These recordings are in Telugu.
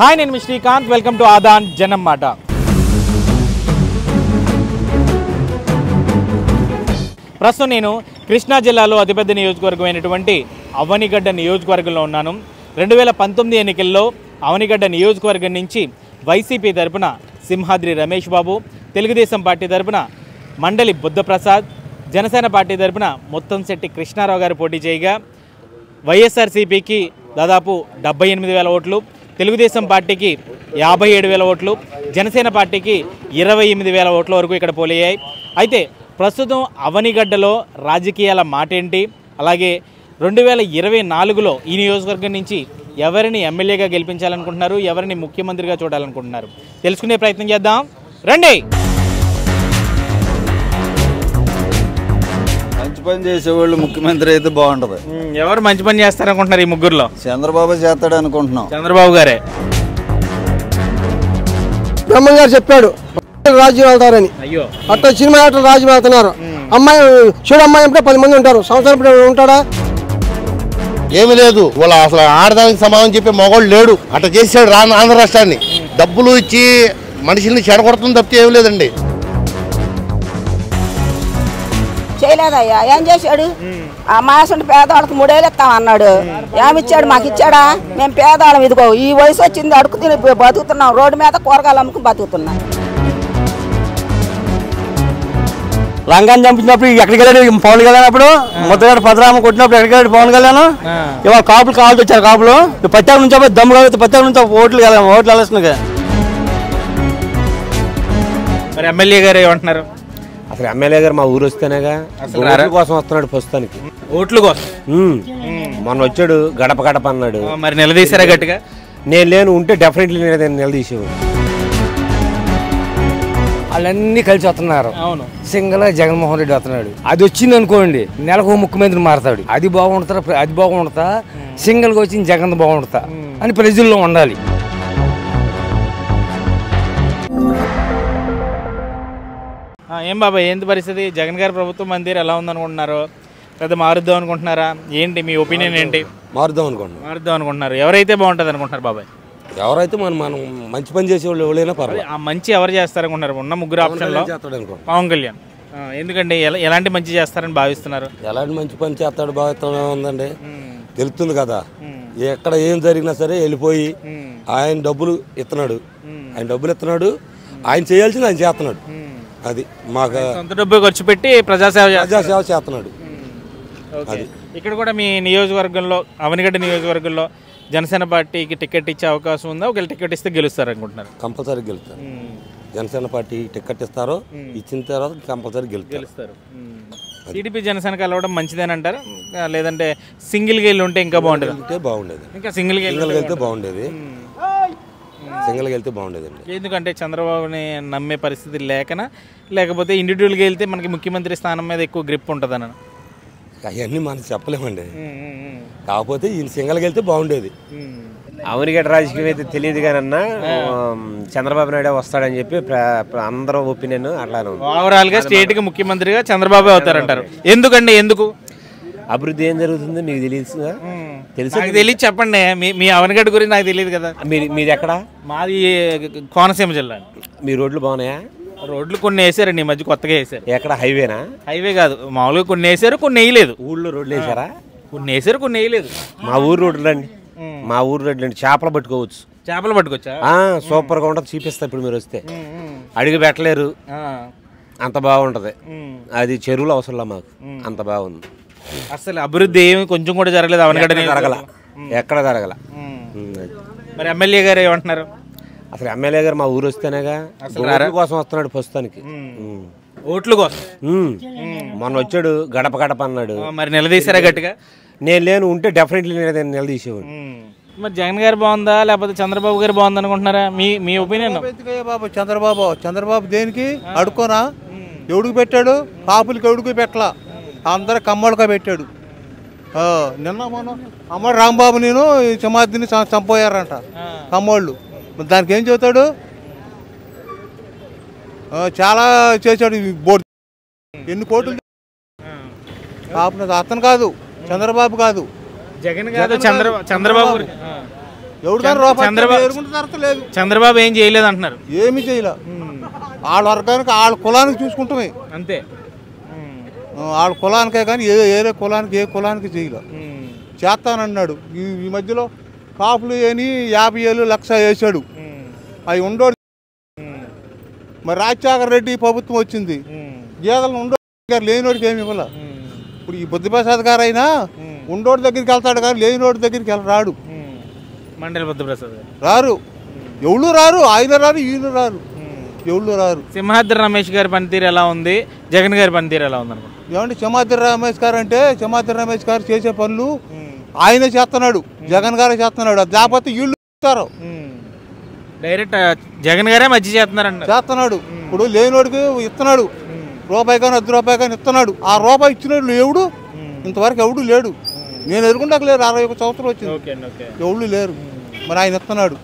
హాయ్ నేను మీ శ్రీకాంత్. వెల్కమ్ టు ఆదాన్ జనం మాట. ప్రస్తుతం నేను కృష్ణా జిల్లాలో అతిపెద్ద నియోజకవర్గమైనటువంటి అవనిగడ్డ నియోజకవర్గంలో ఉన్నాను. రెండు వేల పంతొమ్మిది ఎన్నికల్లో అవనిగడ్డ నియోజకవర్గం నుంచి వైసీపీ తరపున సింహాద్రి రమేష్ బాబు తెలుగుదేశం పార్టీ తరపున మండలి బుద్ధప్రసాద్ జనసేన పార్టీ తరపున ముత్తంశెట్టి కృష్ణారావు గారు పోటీ చేయగా వైఎస్ఆర్సీపీకి దాదాపు డెబ్బై ఎనిమిది వేల ఓట్లు తెలుగుదేశం పార్టీకి యాభై ఏడు వేల ఓట్లు జనసేన పార్టీకి ఇరవై ఎనిమిది వేల ఓట్ల వరకు ఇక్కడ పోలయ్యాయి. అయితే ప్రస్తుతం అవనిగడ్డలో రాజకీయాల మాటేంటి? అలాగే రెండు వేల ఇరవై నాలుగులో ఈ నియోజకవర్గం నుంచి ఎవరిని ఎమ్మెల్యేగా గెలిపించాలనుకుంటున్నారు? ఎవరిని ముఖ్యమంత్రిగా చూడాలనుకుంటున్నారు? తెలుసుకునే ప్రయత్నం చేద్దాం. రండి! పని చేసేవాళ్ళు ముఖ్యమంత్రి అయితే బాగుంటది. ఎవరు మంచి పని చేస్తారనుకుంటున్నారు ఈ ముగ్గురులో? చంద్రబాబు చేస్తాడు అనుకుంటున్నాం చంద్రబాబు గారే. బ్రహ్మం గారు చెప్పాడు రాజ్యం వెళ్తారని. అయ్యో. అట్లా సినిమా యాక్టర్లు రాజ్యం వెళ్తున్నారు. అమ్మాయి చూడు అమ్మాయి అంటే పది మంది ఉంటారు. సంవత్సరం ఇప్పుడు ఉంటాడా? ఏమీ లేదు. వాళ్ళ అసలు ఆడదానికి సమాధానం చెప్పే మగవాళ్ళు లేడు. అట్లా చేశాడు రా ఆంధ్ర రాష్ట్రాన్ని. డబ్బులు ఇచ్చి మనుషుల్ని చెడగొడుతుంది తప్పితే ఏం లేదండి. చేయలేదయ్యా. ఏం చేశాడు? ఆ మాసండి పేదవాళ్ళకి మూడేళ్ళు ఇస్తాం అన్నాడు. ఏమిచ్చాడు? మాకు ఇచ్చాడా? మేము పేదవాళ్ళం. ఇదిగో ఈ వయసు వచ్చింది అడుగు తిని బతుకుతున్నాం. రోడ్డు మీద కూరగాయలు అమ్ముకుని బతుకుతున్నాం. రంగాన్ని చంపించినప్పుడు ఎక్కడికి వెళ్ళాడు? పవన్ కళ్యాణ్ అప్పుడు? పదరామ కొట్టినప్పుడు ఎక్కడికి వెళ్ళాడు పవన్ కళ్యాణ్? ఇవాళ కాపులు కావాల్సి వచ్చారు కాపులు. పత్యాల నుంచి దమ్ము కాబట్టి పత్యాల నుంచి ఓట్లు వెళ్ళాం ఓట్లు వెళ్ళాల్సిందిగా మరి ఎమ్మెల్యే గారు ఏమంటున్నారు? అసలు ఎమ్మెల్యే గారు మా ఊరు వస్తేనేగా? ఓట్ల కోసం వస్తున్నాడు ప్రస్తుతానికి. ఓట్లు కోసం. మొన్న వచ్చాడు గడప గడప అన్నాడు. మరి నిలదీశారా గట్టిగా? నేను లేను ఉంటే డెఫినెట్లీ నేను నిలదీసేవాడు. వాళ్ళన్నీ కలిసి వస్తున్నారు. అవును. సింగల్ జగన్మోహన్ రెడ్డి వస్తున్నాడు. అది వచ్చింది అనుకోండి నెలకు ముఖ్యమంత్రి మారతాడు. అది బాగుంటుందా అది బాగుంటుందా సింగిల్గా వచ్చింది జగన్ బాగుంటుందా అని ప్రజల్లో ఉండాలి. ఏం బాబాయ్ ఏంటి పరిస్థితి? జగన్ గారి ప్రభుత్వం మందిర్ ఎలా ఉందనుకుంటున్నారు? పెద్ద మారుద్దాం అనుకుంటున్నారా? ఏంటి మీ ఒపీనియన్ ఏంటి? మారుదాం అనుకోండి మారుద్దాం అనుకుంటున్నారు. ఎవరైతే బాగుంటుంది అనుకుంటున్నారు బాబాయ్? ఎవరైతే మనం మనం మంచి పని చేసేవాళ్ళు ఎవరైనా పర్వాలేదు. ఆ మంచి ఎవరు చేస్తారనుకుంటున్నారు? ఉన్న ముగ్గురు ఆప్షన్లో పవన్ కళ్యాణ్. ఎందుకండి? ఎలా- ఎలాంటి మంచి చేస్తారని భావిస్తున్నారు? ఎలాంటి మంచి పని చేస్తాడు బాగా ఉందండి. తెలుస్తుంది కదా. ఎక్కడ ఏం జరిగినా సరే వెళ్ళిపోయి ఆయన డబ్బులు ఇస్తున్నాడు ఆయన డబ్బులు ఇస్తున్నాడు ఆయన చేయాల్సింది ఆయన చేస్తున్నాడు. అది మాకు సొంత డబ్బు ఖర్చు పెట్టి ప్రజాసేవ ప్రజాసేవ చేస్తున్నాడు. ఓకే. ఇక్కడ కూడా మీ నియోజకవర్గంలో అవనిగడ్డ నియోజకవర్గంలో జనసేన పార్టీకి టికెట్ ఇచ్చే అవకాశం ఉందా? ఒకవేళ టికెట్ ఇస్తే గెలుస్తారు అనుకుంటున్నారు కంపల్సరీ గెలుస్తారు. జనసేన పార్టీ టికెట్ ఇస్తారో ఇచ్చిన తర్వాత కంపల్సరీ గెలుస్తారు. గెలుస్తారు. టీడీపీ జనసేన కలవడం మంచిదేనంటారా ఆ, లేదంటే సింగిల్గా వెళ్ళి ఉంటే ఇంకా బాగుంటుంది వెళ్తే బాగుండేది. ఇంకా సింగిల్గా సింగిల్గా వెళ్తే బాగుండేది? సింగిల్గా వెళ్తే బాగుండేదండి. ఎందుకంటే చంద్రబాబుని నమ్మే పరిస్థితి లేకనా? లేకపోతే ఇండివిజువల్గా వెళ్తే మనకి ముఖ్యమంత్రి స్థానం మీద ఎక్కువ గ్రిప్ ఉంటుందన్న అవన్నీ మనం చెప్పలేమండి. కాకపోతే ఈయన సింగిల్గా వెళ్తే బాగుండేది. అవనిగడ్డ రాజకీయం అయితే తెలియదు కానన్నా చంద్రబాబు నాయుడు వస్తాడని చెప్పి అందరూ ఒపీనియన్ అట్లానే ఉంది. ఓవరాల్గా స్టేట్కి ముఖ్యమంత్రిగా చంద్రబాబు అవుతారంటారు. ఎందుకండి? ఎందుకు? అభివృద్ధి ఏం జరుగుతుందో మీకు తెలియదు తెలుసు నాకు తెలియదు చెప్పండి. మీ మీ అవనగడ్డ గురించి నాకు తెలియదు కదా. మీది మీది ఎక్కడ? మాది కోనసీమ జిల్లా మీ రోడ్లు బాగున్నాయా? రోడ్లు కొన్ని వేసారండి ఈ మధ్య కొత్తగా వేసారు. ఎక్కడ? హైవేనా? హైవే కాదు. మామూలుగా కొన్ని వేసారు కొన్ని వేయలేదు. ఊళ్ళో రోడ్లు వేసారా? కొన్ని వేసారు కొన్ని వేయలేదు. మా ఊరు రోడ్లు అండి. మా ఊరు రోడ్లు అండి. చేపలు పట్టుకోవచ్చు. చేపలు పట్టుకొచ్చా? ఆ, సూపర్గా ఉంటుంది. చూపిస్తా ఇప్పుడు మీరు వస్తే. అడిగి పెట్టలేరు. అంత బాగుంటది. అది చెరువులు అవసరంలా మాకు. అంత బాగుంది. అసలు అభివృద్ధి ఏమి కొంచెం కూడా జరగలేదు అవనగడ్డ జరగల. ఎక్కడ జరగల. మరి ఎమ్మెల్యే గారు ఏమంటున్నారు? అసలు ఎమ్మెల్యే గారు మా ఊరు వస్తేనేగా ఓట్ల కోసం వస్తున్నాడు ప్రస్తుతానికి. ఓట్లు కోసం. మొన్న వచ్చాడు గడప గడప అన్నాడు. మరి నిలదీశారా గట్టిగా? నేను లేను ఉంటే డెఫినెట్లీ నేను నిలదీసేవాడు. మరి జగన్ గారు బాగుందా లేకపోతే చంద్రబాబు గారు బాగుంది అనుకుంటున్నారా? మీ మీ ఒపీనియన్? బాబు చంద్రబాబు చంద్రబాబు దేనికి? అడుకోనా ఎవడికి పెట్టాడు? కాపులకి ఎవడికి పెట్టలా? అందరు కమ్మడిగా పెట్టాడు. నిన్న మనం అమ్మ రాంబాబు నేను ఈ సమాధిని చంపోయారంట కమ్మోళ్ళు. దానికి ఏం చెబుతాడు చాలా చేశాడు బోర్డు. ఎన్ని కోట్లు కాపు అతను కాదు చంద్రబాబు కాదు. జగన్ కాదు చంద్ర చంద్రబాబు. ఎవడు చంద్రబాబు- చంద్రబాబు ఏం చేయలేదు అంటున్నారు ఏమీ చేయలే. వాళ్ళ వర్గానికి వాళ్ళ కులానికి చూసుకుంటామే అంతే. వాళ్ళ కులానికే కానీ ఏ ఏరే కులానికి ఏ కులానికి చేయలే. చేస్తానన్నాడు. ఈ ఈ మధ్యలో కాపులు అని యాభై ఏళ్ళు లక్ష వేసాడు అవి ఉండోడు మరి రాజశేఖర రెడ్డి ప్రభుత్వం వచ్చింది. గేదెలను ఉండో గారు లేనివాడికి ఏమి ఇవ్వాల? ఇప్పుడు ఈ బుద్ధిప్రసాద్ గారు అయినా ఉండోడి దగ్గరికి వెళ్తాడు కానీ లేనివాడి దగ్గరికి వెళ్ళ రాడు. మండలి బుద్ధప్రసాద్ రారు. ఎవళ్ళు రారు? ఆయన రారు ఈయన రారు. ఎవళ్ళు రారు? సింహాద్రి రమేష్ గారి పనితీరు ఎలా ఉంది? జగన్ గారి పనితీరు ఎలా ఉంది ఏమంటే చమాద్రి రమేష్ గారు అంటే చమాద్రి రమేష్ గారు చేసే పనులు ఆయనే చేస్తున్నాడు జగన్ గారే చేస్తున్నాడు. లేకపోతే వీళ్ళు చేస్తారు. డైరెక్ట్ జగన్ గారే మధ్య చేస్తున్నారు అన్నారు చేస్తున్నాడు. ఇప్పుడు లేనివాడికి ఇస్తున్నాడు. రూపాయి కానీ అర్ధ రూపాయి కానీ ఇస్తున్నాడు. ఆ రూపాయి ఇచ్చినట్లు ఎవడు ఇంతవరకు ఎవడు లేడు. నేను ఎరుగుండక లేరు. అరవై ఒక సంవత్సరం వచ్చింది. ఎవడు లేరు. మరి ఆయన ఇస్తున్నాడు.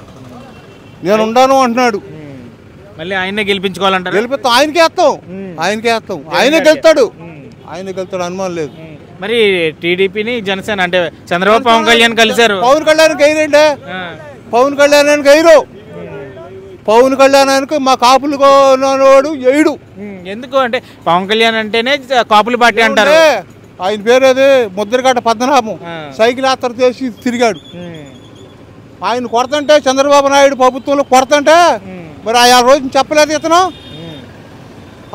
నేను ఉండాను అంటున్నాడు. మళ్ళీ ఆయన్నే గెలిపించుకోవాలంటారు? గెలిపిస్తాం. ఆయనకే వేస్తాం. ఆయనకే వేస్తాం. ఆయనే గెలుతాడు ఆయనే గెలుతాడు అనుమానం లేదు. మరి టీడీపీని జనసేన అంటే చంద్రబాబు పవన్ కళ్యాణ్ కలిశారు. పవన్ కళ్యాణ్ గైరండి ఆ, పవన్ కళ్యాణానికి గైరు పవన్ కళ్యాణానికి మా కాపులు వాడు ఏడు. ఎందుకు? అంటే పవన్ కళ్యాణ్ అంటేనే కాపుల పార్టీ అంటారు. ఆయన పేరు అది ముద్రగడ్డ పద్మనాభం. సైకిల్ యాత్ర చేసి తిరిగాడు. ఆయన కొడతంటే చంద్రబాబు నాయుడు ప్రభుత్వంలో కొడతంటే మరి ఆ రోజు చెప్పలేదు ఇతను.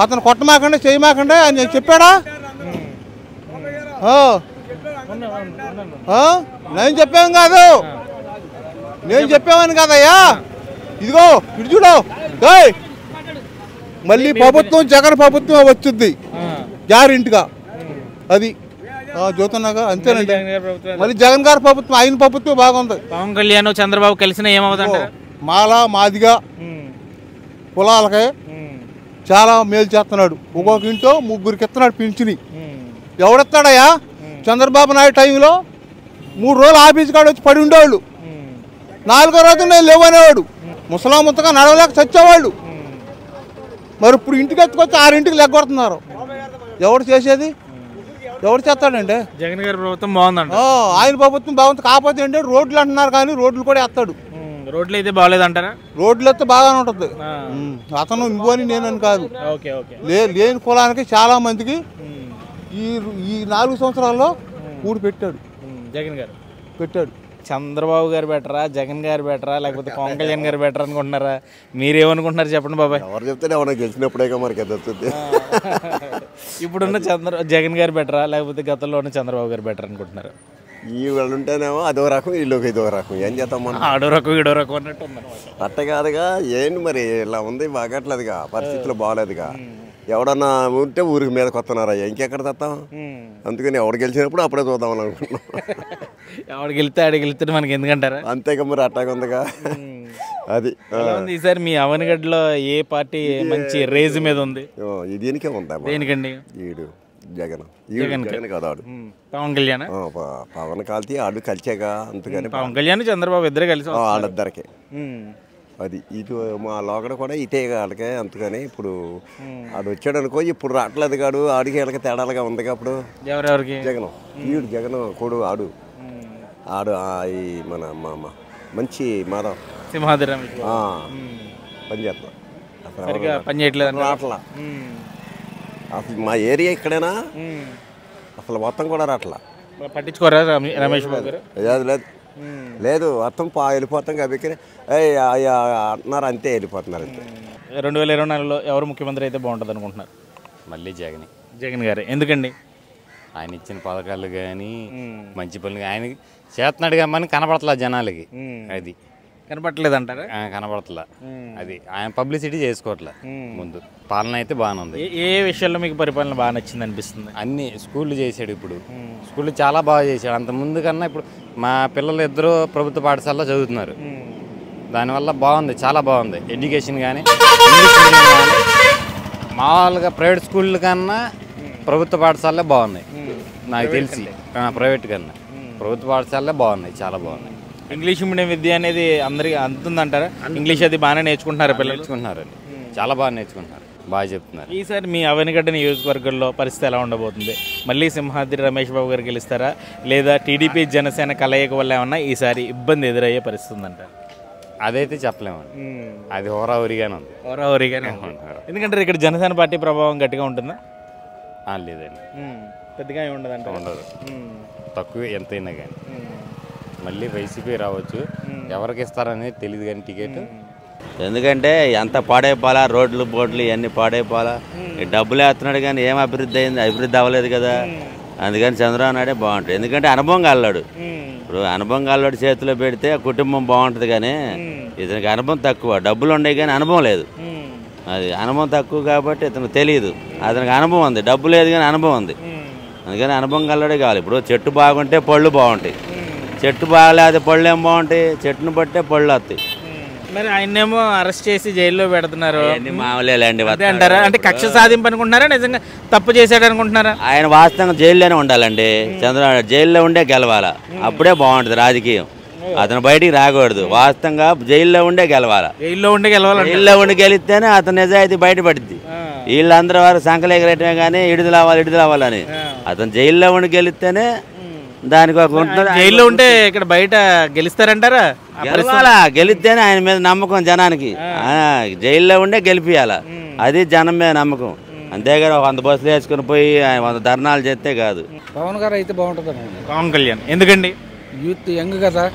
అతను కొట్టమాకండి చేయమాకండి అని చెప్పాడా? నేను చెప్పాను కాదు. నేను చెప్పామని కదయ్యా. ఇదిగో ఇటు చూడు! మళ్ళీ ప్రభుత్వం జగన్ ప్రభుత్వం వచ్చింది. గ్యారెంటీగా అది. చూస్తున్నాగా అంతేనండి. మళ్ళీ జగన్ గారి ప్రభుత్వం ఆయన ప్రభుత్వం బాగుంది. పవన్ కళ్యాణ్ చంద్రబాబు కలిసిన ఏమవుతుంటారు మాల మాదిగా కులాలకి చాలా మేలు చేస్తున్నాడు. ఒక్కొక్క ఇంట్లో ముగ్గురికి ఇస్తున్నాడు పింఛని. ఎవడెత్తాడయ్యా చంద్రబాబు నాయుడు టైంలో మూడు రోజులు ఆఫీస్ కాడ వచ్చి పడి ఉండేవాళ్ళు. నాలుగో రోజు నేను లేవనేవాడు. ముసలా ముత్తగా నడవలేక చచ్చేవాళ్ళు. మరి ఇప్పుడు ఇంటికి ఎత్తుకొచ్చి ఆరింటికి లెగ్గొడుతున్నారు ఎవడు చేసేది? ఎవడు చేస్తాడండి? జగన్ గారి ప్రభుత్వం బాగుందంట. ఆ, ఆయన ప్రభుత్వం బాగుంది. కాకపోతే ఏంటంటే రోడ్లు అంటున్నారు కానీ రోడ్లు కూడా ఎత్తాడు. రోడ్లు అయితే బాగాలేదంటారా? రోడ్లు ఎత్తే బాగానే ఉంటుంది. అతను నువ్వని నేనని కాదు. లేని కులానికి చాలా మందికి ఈ ఈ నాలుగు సంవత్సరాల్లో ఊడు పెట్టాడు. జగన్ గారు. పెట్టాడు. చంద్రబాబు గారు బెటరా? జగన్ గారు బెటరా? లేకపోతే పవన్ కళ్యాణ్ గారు బెటర్ అనుకుంటున్నారా? మీరేమనుకుంటున్నారు చెప్పండి బాబాయ్. ఎవరు చెప్తే ఎవరైనా గెలిచినప్పుడేగా మనకి అది వస్తుంది. ఇప్పుడున్న చంద్ర జగన్ గారు బెటరా? లేకపోతే గతంలో ఉన్న చంద్రబాబు గారు బెటర్ అనుకుంటున్నారు? ఈ వాళ్ళు ఉంటేనేమో అదో రకం వీళ్ళకి ఇదో రకం. ఏం చేస్తాం మనం? ఆడో రకం ఈడో రకం అన్నట్టు అట్ట కాదుగా ఏంటి మరి ఇలా ఉంది బాగట్లేదుగా పరిస్థితులు బాగలేదుగా. ఎవడన్నా ఉంటే ఊరికి మీదకి వస్తున్నారా ఇంకెక్కడ తెస్తాం అందుకని ఎవడు గెలిచినప్పుడు అప్పుడే చూద్దాం అనుకుంటున్నాం. ఎవడు గెలితే ఆడ గెలిస్తే మనకి ఎందుకంటారా? అంతేగా మరి అట్టాగా ఉందిగా. అది ఈసారి మీ అవనగడ్డలో ఏ పార్టీ మంచి రేజ్ మీద ఉంది? దీనికే ఉందా దేనికండి? ఈడు. జగన్. జగన్ జగన్ కదా ఆడు. పవన్ కళ్యాణ్? పవన్ కాల్తీ ఆడు కలిచాగా అందుకని పవన్ కళ్యాణ్ చంద్రబాబు ఇద్దరు కలిసి. వాళ్ళిద్దరికే. అది ఇటు మా లోకడ కూడా ఇటే వాళ్ళకే అందుకని ఇప్పుడు ఆడు వచ్చాడు అనుకో ఇప్పుడు రావట్లేదు కాడు ఆడికి వీళ్ళకి తేడాలుగా ఉందిగా అప్పుడు. ఎవరెవరికి? జగన్. ఈడు జగన్ కొడు ఆడు. ఆడు ఈ మన మా మా మంచి మాధవ్. సింహాద్రి పని చేస్తా రావట్లా అసలు మా ఏరియా ఇక్కడేనా? అసలు మొత్తం కూడా రావట్లా పట్టించుకోరా రమే- రమేష్ బాబు గారు? లేదు లేదు లేదు. మొత్తం పా వెళ్ళిపోతాం కాబట్టి ఏయ్, ఆ, ఆ, అంటున్నారు అంతే వెళ్ళిపోతున్నారు అంతే. రెండు వేల ఇరవై నాలుగులో ఎవరు ముఖ్యమంత్రి అయితే బాగుంటుంది అనుకుంటున్నారు? మళ్ళీ జగన్. జగన్ గారే. ఎందుకండి? ఆయన ఇచ్చిన పథకాలు కానీ మంచి పనులు ఆయన చేస్తున్నాడు కానీ కనపడట్లా జనాలకి. అది. కనపట్లేదు అంటారా ఆ, కనపడట్లా అది ఆయన పబ్లిసిటీ చేసుకోవట్లే ముందు. పాలన అయితే బాగానే ఉంది ఏ విషయాల్లో మీకు పరిపాలన బాగా నచ్చింది అనిపిస్తుంది? అన్ని స్కూళ్ళు చేశాడు ఇప్పుడు. స్కూళ్ళు చాలా బాగా చేశాడు. అంత ముందు కన్నా ఇప్పుడు మా పిల్లలు ఇద్దరు ప్రభుత్వ పాఠశాలలో చదువుతున్నారు. దానివల్ల బాగుంది చాలా బాగుంది. ఎడ్యుకేషన్ కానీ మామూలుగా ప్రైవేట్ స్కూళ్ళ కన్నా ప్రభుత్వ పాఠశాలలే బాగున్నాయి. నాకు తెలిసి. ప్రైవేట్ కన్నా. ప్రభుత్వ పాఠశాలలే బాగున్నాయి చాలా బాగున్నాయి. ఇంగ్లీష్ మీడియం విద్య అనేది అందరికి అందుతుందంటారా ఇంగ్లీష్ అది బాగానే నేర్చుకుంటున్నారా పిల్లలు. నేర్చుకుంటున్నారు చాలా బాగా నేర్చుకుంటున్నారు. బాగా చెప్తున్నారు. ఈసారి మీ అవనిగడ్డ నియోజకవర్గంలో పరిస్థితి ఎలా ఉండబోతుంది? మళ్ళీ సింహాద్రి రమేష్ బాబు గారు గెలుస్తారా? లేదా టీడీపీ జనసేన కలయిక వల్ల ఏమన్నా ఈసారి ఇబ్బంది ఎదురయ్యే పరిస్థితి ఉందంటారు అదైతే చెప్పలేము అది హోరాహోరీగానే ఉంది. ఓరావరిగానే ఎందుకంటే ఇక్కడ జనసేన పార్టీ ప్రభావం గట్టిగా ఉంటుందా? లేదండి. పెద్దగా ఏమి ఉండదంట ఉండదు. తక్కువ ఎంతైనా కానీ. మళ్ళీ వైసీపీ రావచ్చు. ఎవరికి ఇస్తారనేది తెలియదు కానీ టికెట్. ఎందుకంటే ఎంత పాడైపోవాలా? రోడ్లు బోట్లు ఇవన్నీ పాడైపోవాలా? డబ్బులు వేస్తున్నాడు కానీ ఏం అభివృద్ధి అయింది? అభివృద్ధి అవ్వలేదు కదా. అందుకని చంద్రబాబు నాయుడే బాగుంటుంది ఎందుకంటే అనుభవం కాళ్ళాడు ఇప్పుడు అనుభవం కాళ్ళాడు చేతిలో పెడితే ఆ కుటుంబం బాగుంటుంది కానీ ఇతనికి అనుభవం తక్కువ. డబ్బులు ఉన్నాయి కానీ అనుభవం లేదు. అది అనుభవం తక్కువ కాబట్టి ఇతనికి తెలియదు అతనికి అనుభవం ఉంది. డబ్బు లేదు కానీ అనుభవం ఉంది. అందుకని అనుభవం కలడే కావాలి. ఇప్పుడు చెట్టు బాగుంటే పళ్ళు బాగుంటాయి. చెట్టు బాగలేకపోతే పళ్ళు ఏం బాగుంటాయి? చెట్టును బట్టే పళ్ళు వస్తాయి. మరి ఆయన్నేమో అరెస్ట్ చేసి జైల్లో పెడుతున్నారు. మామూలేండి అదే అంటారా? అంటే కక్ష సాధింపు అనుకుంటున్నారా నిజంగా తప్పు చేశాడు అనుకుంటున్నారా ఆయన వాస్తవంగా జైల్లోనే ఉండాలండి. చంద్రబాబు జైల్లో ఉండే గెలవాలా. అప్పుడే బాగుంటుంది రాజకీయం. అతను బయటికి రాకూడదు. వాస్తవంగా జైల్లో ఉండే గెలవాలా. జైల్లో ఉండి గెలవాలంటే జైల్లో ఉండి గెలిస్తేనే అతని నిజాయితీ బయటపడుద్ది. వీళ్ళందరూ వారు సంకలేకరేయటమే కానీ ఇడిదలవ్వాలి ఇడిదలవ్వాలని అతను జైల్లో ఉండి గెలిస్తేనే దానికి ఒక ఉంటుంది జైల్లో ఉంటే ఇక్కడ బయట గెలుస్తారంటారా? గెలవాలా? గెలిస్తేనే ఆయన మీద నమ్మకం జనానికి. ఆ, జైల్లో ఉండే గెలిపియాల? అది జనం మీద నమ్మకం. అంతేగాని ఒక వంద బస్సులు వేసుకుని పోయి ఆయన వంద ధర్నాలు చేస్తే కాదు. పవన్ గారు అయితే బాగుంటుంది పవన్ కళ్యాణ్. ఎందుకండి? యూత్ యంగ్ కదా.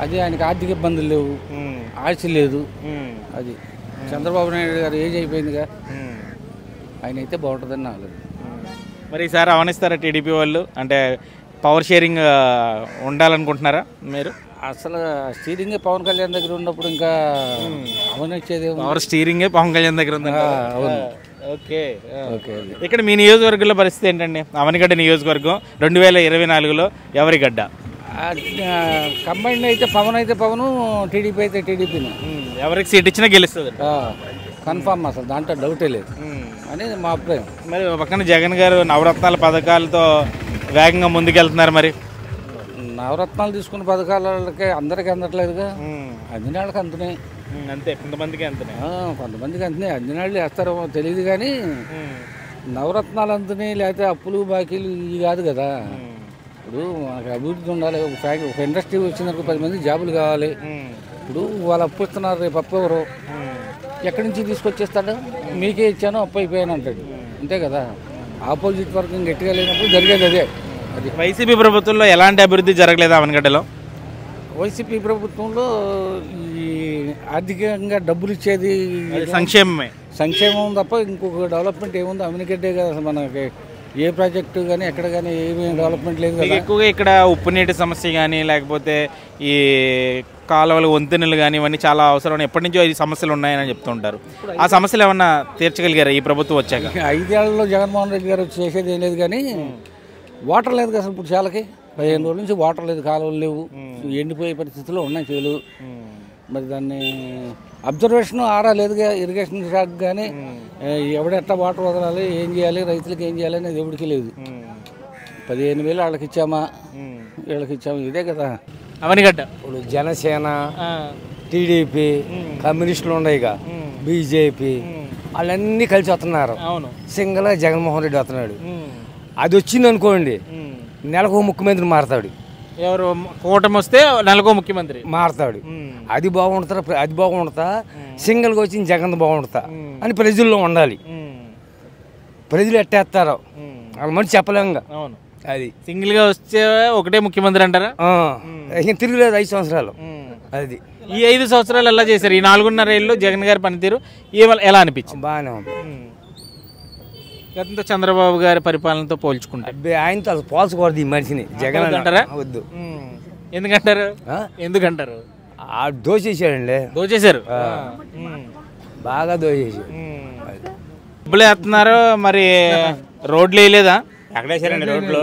అది ఆయనకి ఆర్థిక ఇబ్బందులు లేవు. ఆశ లేదు. అది. చంద్రబాబు నాయుడు గారు ఏజ్ అయిపోయిందిగా. ఆయన అయితే బాగుంటుందని నాకు మరి ఈసారి అవనిస్తారా టీడీపీ వాళ్ళు? అంటే పవర్ షేరింగ్ ఉండాలనుకుంటున్నారా మీరు? అసలు స్టీరింగ్ పవన్ కళ్యాణ్ దగ్గర ఉన్నప్పుడు ఇంకా అవనొచ్చేది పవర్ స్టీరింగే పవన్ కళ్యాణ్ దగ్గర ఉంది. అవును. ఓకే. ఓకే ఇక్కడ మీ నియోజకవర్గంలో పరిస్థితి ఏంటండి? అవనిగడ్డ నియోజకవర్గం రెండు వేల ఇరవై నాలుగులో ఎవరి గడ్డ కంబైన్ అయితే పవన్ అయితే పవన్ టీడీపీ అయితే టీడీపీని. ఎవరికి సీట్ ఇచ్చినా గెలుస్తుంది కన్ఫామ్ అసలు దాంట్లో డౌటే లేదు. అనేది మా అభిప్రాయం. మరి పక్కన జగన్ గారు నవరత్నాల పథకాలతో వేగంగా ముందుకెళ్తున్నారు మరి. నవరత్నాలు తీసుకున్న పథకాలకి అందరికీ అందట్లేదుగా. అందిన వాళ్ళకి అందుతున్నాయి అంతే కొంతమందికి అంతనే. కొంతమందికి అందుతున్నాయి అందిన వాళ్ళు వేస్తారో తెలియదు కానీ నవరత్నాలు అందుతున్నాయి లేకపోతే అప్పులు బాకీలు ఇవి కాదు కదా. ఇప్పుడు మనకి అభివృద్ధి ఉండాలి. ఒక ఫ్యాక్టరీ ఒక ఇండస్ట్రీ వచ్చిందనుకో పది మంది జాబులు కావాలి. ఇప్పుడు వాళ్ళు అప్పు ఇస్తున్నారు రేపు అప్పు ఎవరు? ఎక్కడి నుంచి తీసుకొచ్చేస్తాడు? మీకే ఇచ్చాను అప్పు అయిపోయాను అంటాడు. అంతే కదా? ఆపోజిట్ వర్గం గట్టిగా లేనప్పుడు జరిగేది అదే. అది. వైసీపీ ప్రభుత్వంలో ఎలాంటి అభివృద్ధి జరగలేదు అవనగడ్డలో? వైసీపీ ప్రభుత్వంలో ఈ ఆర్థికంగా డబ్బులు ఇచ్చేది సంక్షేమమే. సంక్షేమం తప్ప ఇంకొక డెవలప్మెంట్ ఏముంది? అవినిగడ్డే కదా మనకి. ఏ ప్రాజెక్టు కానీ ఎక్కడ కానీ ఏమీ డెవలప్మెంట్ లేదు కదా. ఎక్కువగా ఇక్కడ ఉప్పు నీటి సమస్య కానీ లేకపోతే ఈ కాలువలు వంతెనలు కానీ ఇవన్నీ చాలా అవసరం ఎప్పటి నుంచో ఈ సమస్యలు ఉన్నాయని చెప్తుంటారు. ఆ సమస్యలు ఏమన్నా తీర్చగలిగారా ఈ ప్రభుత్వం వచ్చాక? ఐదేళ్ళలో జగన్మోహన్ రెడ్డి గారు చేసేది ఏం లేదు కానీ వాటర్ లేదు కదా ఇప్పుడు చాలకి? పదిహేను రోజుల నుంచి వాటర్ లేదు కాలువలు లేవు. ఎండిపోయే పరిస్థితిలో ఉన్నాయి చేలు. మరి దాన్ని అబ్జర్వేషన్ ఆరా లేదుగా ఇరిగేషన్ శాఖ కానీ ఎవడెట్లా వాటర్ వదలాలి ఏం చేయాలి రైతులకు ఏం చేయాలి అనేది ఎవరికి లేదు. పదిహేను వేలు వాళ్ళకి ఇచ్చామా? వీళ్ళకి ఇచ్చామా ఇదే కదా. అవనిగడ్డ. ఇప్పుడు జనసేన టీడీపీ కమ్యూనిస్టులు ఉన్నాయిగా బీజేపీ వాళ్ళన్నీ కలిసి వస్తున్నారు. అవును. సింగల్ జగన్మోహన్ రెడ్డి వస్తున్నాడు. అది వచ్చింది అనుకోండి నెలకు ఓ ముఖ్యమంత్రి మారతాడు. ఎవరు కూటమి వస్తే నెలకో ముఖ్యమంత్రి. మారతాడు. అది ప్ర- అది బాగుంటుందా సింగిల్గా వచ్చింది జగన్ బాగుంటుందా అని ప్రజల్లో ఉండాలి. ప్రజలు ఎట్టేస్తారో. వాళ్ళ మనిషి చెప్పలేంగా. అవును. అది. సింగిల్గా వస్తే ఒకటే ముఖ్యమంత్రి అంటారా? ఇంకా తిరగలేదు ఐదు సంవత్సరాలు. అది. ఈ ఐదు సంవత్సరాలు ఎలా చేశారు? ఈ నాలుగున్నర ఏళ్ళు జగన్ గారి పనితీరు ఎలా అనిపించింది? బాగానే ఉంది. గతంతో చంద్రబాబు గారి పరిపాలనతో పోల్చుకుంటే. ఆయనతో అసలు పోల్చకూడదు ఈ మనిషిని. జగన్ అంటారా? వద్దు. ఎందుకంటారు? ఎందుకంటారు? ఆ దోచేసాడండి దోచేశారు. బాగా దోచేసాడు డబ్బులు వేస్తున్నారు? మరి రోడ్లు వేయలేదా? ఎక్కడ వేసారండి రోడ్లు.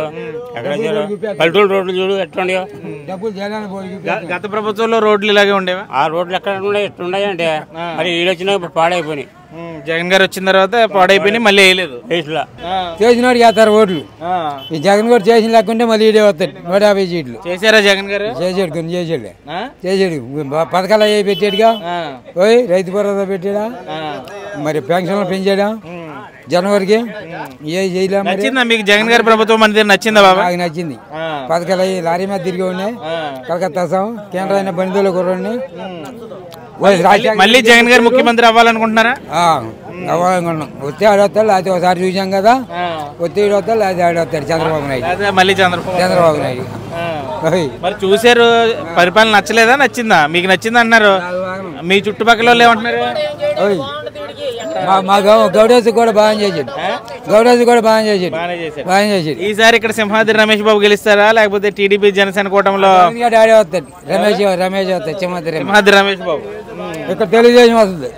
ఎక్కడ వేసారు పల్లెటూరు రోడ్లు చూడు ఎట్లా ఉన్నాయో డబ్బులు జగన్ పోయి గ- గత ప్రభుత్వంలో రోడ్లు ఇలాగే ఉండేవా? ఆ రోడ్లు ఎక్కడ ఉన్నాయి ఎట్లా ఉన్నాయంటే మరి వీళ్ళు వచ్చినా ఇప్పుడు పాడైపోయినాయి. జగన్ గారు వచ్చిన తర్వాత పాడైపోయినాయి మళ్ళీ వేయలేదు. చేసినోడు చేస్తారు ఓట్లు ఈ జగన్ కూడా చేసిన లేకుంటే మళ్ళీ ఇడే వస్తాడు నూట యాభై సీట్లు. చేశారా జగన్ గారు? చేసాడు కొన్ని చేసాడు ఆ? చేసాడు పథకాలు అయ్యి పెట్టాడుగా. పోయి రైతు భరోసా పెట్టాడా? మరి పెన్షన్లు పెంచాడా? జనవరికి? ఏ చేయలే నచ్చిందా మీకు జగన్ గారి ప్రభుత్వం దగ్గర నచ్చిందా బాబా? నాకు నచ్చింది. పథకాలు అయ్యి లారీ మీద తిరిగి ఉన్నాయి కలకత్తా సాం కేంద్ర అయిన బంధువులు కుర్రండి మళ్ళీ జగన్ గారు ముఖ్యమంత్రి అవ్వాలనుకుంటున్నారా? అవ్వాలనుకున్నాం వస్తే ఆడొస్తాడు లేకపోతే ఒకసారి చూసాం కదా. వస్తే ఈడొస్తాడు లేకపోతే ఆడొస్తాడు చంద్రబాబు నాయుడు. మళ్ళీ చంద్రబాబు చంద్రబాబు నాయుడు. మరి చూసారు పరిపాలన నచ్చలేదా? నచ్చిందా? మీకు నచ్చింది అన్నారు మీ చుట్టుపక్కల వాళ్ళు ఏమంటున్నారు. మా మా గౌ గౌడేశ్ కూడా బాగా చేసాడు. గౌడేశ్ కూడా బాగా చేసాడు. బాగా చేసాడు. ఈసారి ఇక్కడ సింహాద్రి రమేష్ బాబు గెలుస్తారా? లేకపోతే టీడీపీ జనసేన కూటమిలో డాడీ వస్తాడు. రమేష్ రమేష్ వస్తాడు. సింహాద్రి సింహాద్రి రమేష్ బాబు. ఇక్కడ తెలుగుదేశం వస్తుంది.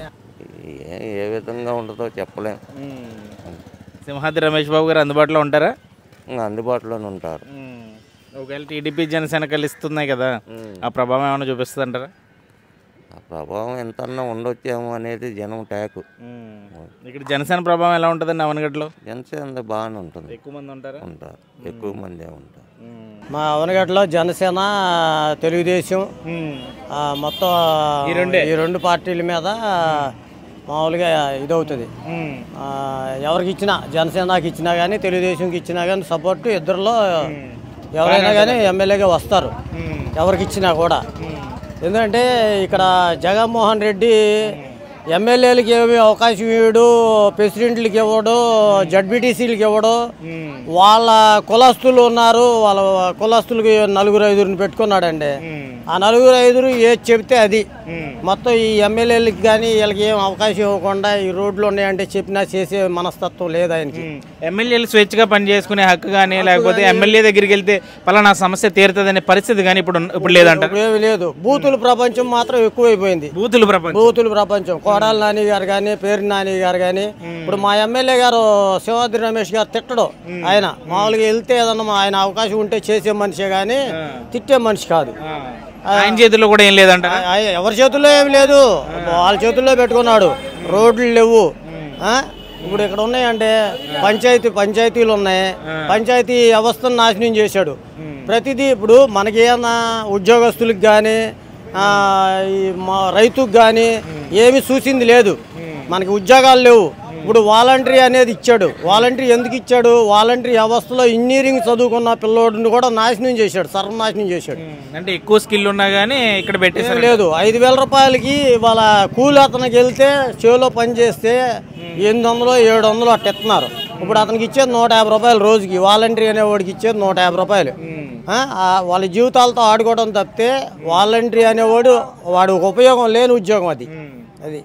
ఏ- విధంగా ఉంటుందో చెప్పలేం. సింహాద్రి రమేష్ బాబు గారు అందుబాటులో ఉంటారా? అందుబాటులోనే ఉంటారు. ఒకవేళ టీడీపీ జనసేన కలుస్తున్నాయి కదా ఆ ప్రభావం ఏమైనా చూపిస్తుంది అంటారా ఆ ప్రభావం ఎంతన్నా ఉండొచ్చేమో అనేది జనం ట్యాకు. ఇక్కడ జనసేన ప్రభావం ఎలా ఉంటుందండి అవనగడ్డలో? జనసేన బాగానే ఉంటుంది. ఎక్కువ మంది ఉంటారా? ఉంటారు. ఎక్కువ మందే ఉంటారు. మా అవనగడ్డలో జనసేన తెలుగుదేశం ఆ, మొత్తం ఈ రెండే? ఈ రెండు పార్టీల మీద మామూలుగా ఇదవుతుంది. ఆ, ఎవరికి ఇచ్చినా జనసేనకి ఇచ్చినా కానీ తెలుగుదేశంకి ఇచ్చినా కానీ సపోర్ట్ ఇద్దరిలో ఎవరైనా కానీ ఎమ్మెల్యేగా వస్తారు. ఎవరికి ఇచ్చినా కూడా. ఎందుకంటే ఇక్కడ జగన్మోహన్ రెడ్డి ఎమ్మెల్యేలకి ఏమి అవకాశం ఇవ్వడు ప్రెసిడెంట్లకి ఇవ్వడు జడ్బీటీసీలకి ఇవ్వడు. వాళ్ళ కులస్తులు ఉన్నారు వాళ్ళ కులస్తులకి నలుగురు ఐదుగురిని పెట్టుకున్నాడండి. ఆ నలుగురు ఐదుగురు ఏది చెబితే అది. మొత్తం ఈ ఎమ్మెల్యేలకి కానీ వీళ్ళకి ఏం అవకాశం ఇవ్వకుండా ఈ రోడ్లు ఉన్నాయంటే చెప్పినా చేసే మనస్తత్వం లేదు ఆయనకి. ఎమ్మెల్యేలు స్వేచ్ఛగా పనిచేసుకునే హక్కు కానీ లేకపోతే ఎమ్మెల్యే దగ్గరికి వెళ్తే పలానా సమస్య తీరుతుందనే పరిస్థితి కానీ ఇప్పుడు ఇప్పుడు లేదంట. ఏమీ లేదు. బూతుల ప్రపంచం మాత్రం ఎక్కువైపోయింది. బూతుల ప్రపంచం. బూతుల ప్రపంచం. కోడాల నాని గారు కానీ పేరు నాని గారు కానీ ఇప్పుడు మా ఎమ్మెల్యే గారు శివాద్రి రమేష్ గారు తిట్టడు. ఆయన మామూలుగా వెళ్తే ఏదన్నా ఆయన అవకాశం ఉంటే చేసే మనిషే కానీ తిట్టే మనిషి కాదు. ఆయన చేతుల్లో కూడా ఏం లేదంట ఎవరి చేతుల్లో ఏం లేదు. వాళ్ళ చేతుల్లో పెట్టుకున్నాడు. రోడ్లు లేవు? ఇప్పుడు ఇక్కడ ఉన్నాయంటే పంచాయతీ పంచాయతీలు ఉన్నాయి. పంచాయతీ వ్యవస్థను నాశనం చేశాడు. ప్రతిదీ ఇప్పుడు మనకి ఏమన్నా ఉద్యోగస్తులకు కానీ రైతుకు కానీ ఏమీ చూసింది లేదు. మనకి ఉద్యోగాలు లేవు. ఇప్పుడు వాలంటరీ అనేది ఇచ్చాడు. వాలంటరీ ఎందుకు ఇచ్చాడు? వాలంటరీ వ్యవస్థలో ఇంజనీరింగ్ చదువుకున్న పిల్లోడిని కూడా నాశనం చేశాడు. సర్వనాశనం చేశాడు. అంటే ఎక్కువ స్కిల్ ఉన్నా కానీ ఇక్కడ ఏం పెట్టేసారు లేదు. ఐదు వేల రూపాయలకి వాళ్ళ కూలి అతనికి వెళ్తే చేలో పని చేస్తే ఎనిమిది వందలు ఏడు వందలు అట్ట ఇస్తున్నారు. ఇప్పుడు అతనికి ఇచ్చేది నూట యాభై రూపాయలు రోజుకి. వాలంటరీ అనేవాడికి ఇచ్చేది నూట యాభై రూపాయలు. వాళ్ళ జీవితాలతో ఆడుకోవడం తప్పితే వాలంటరీ అనేవాడు వాడు ఒక ఉపయోగం లేని ఉద్యోగం అది. అది.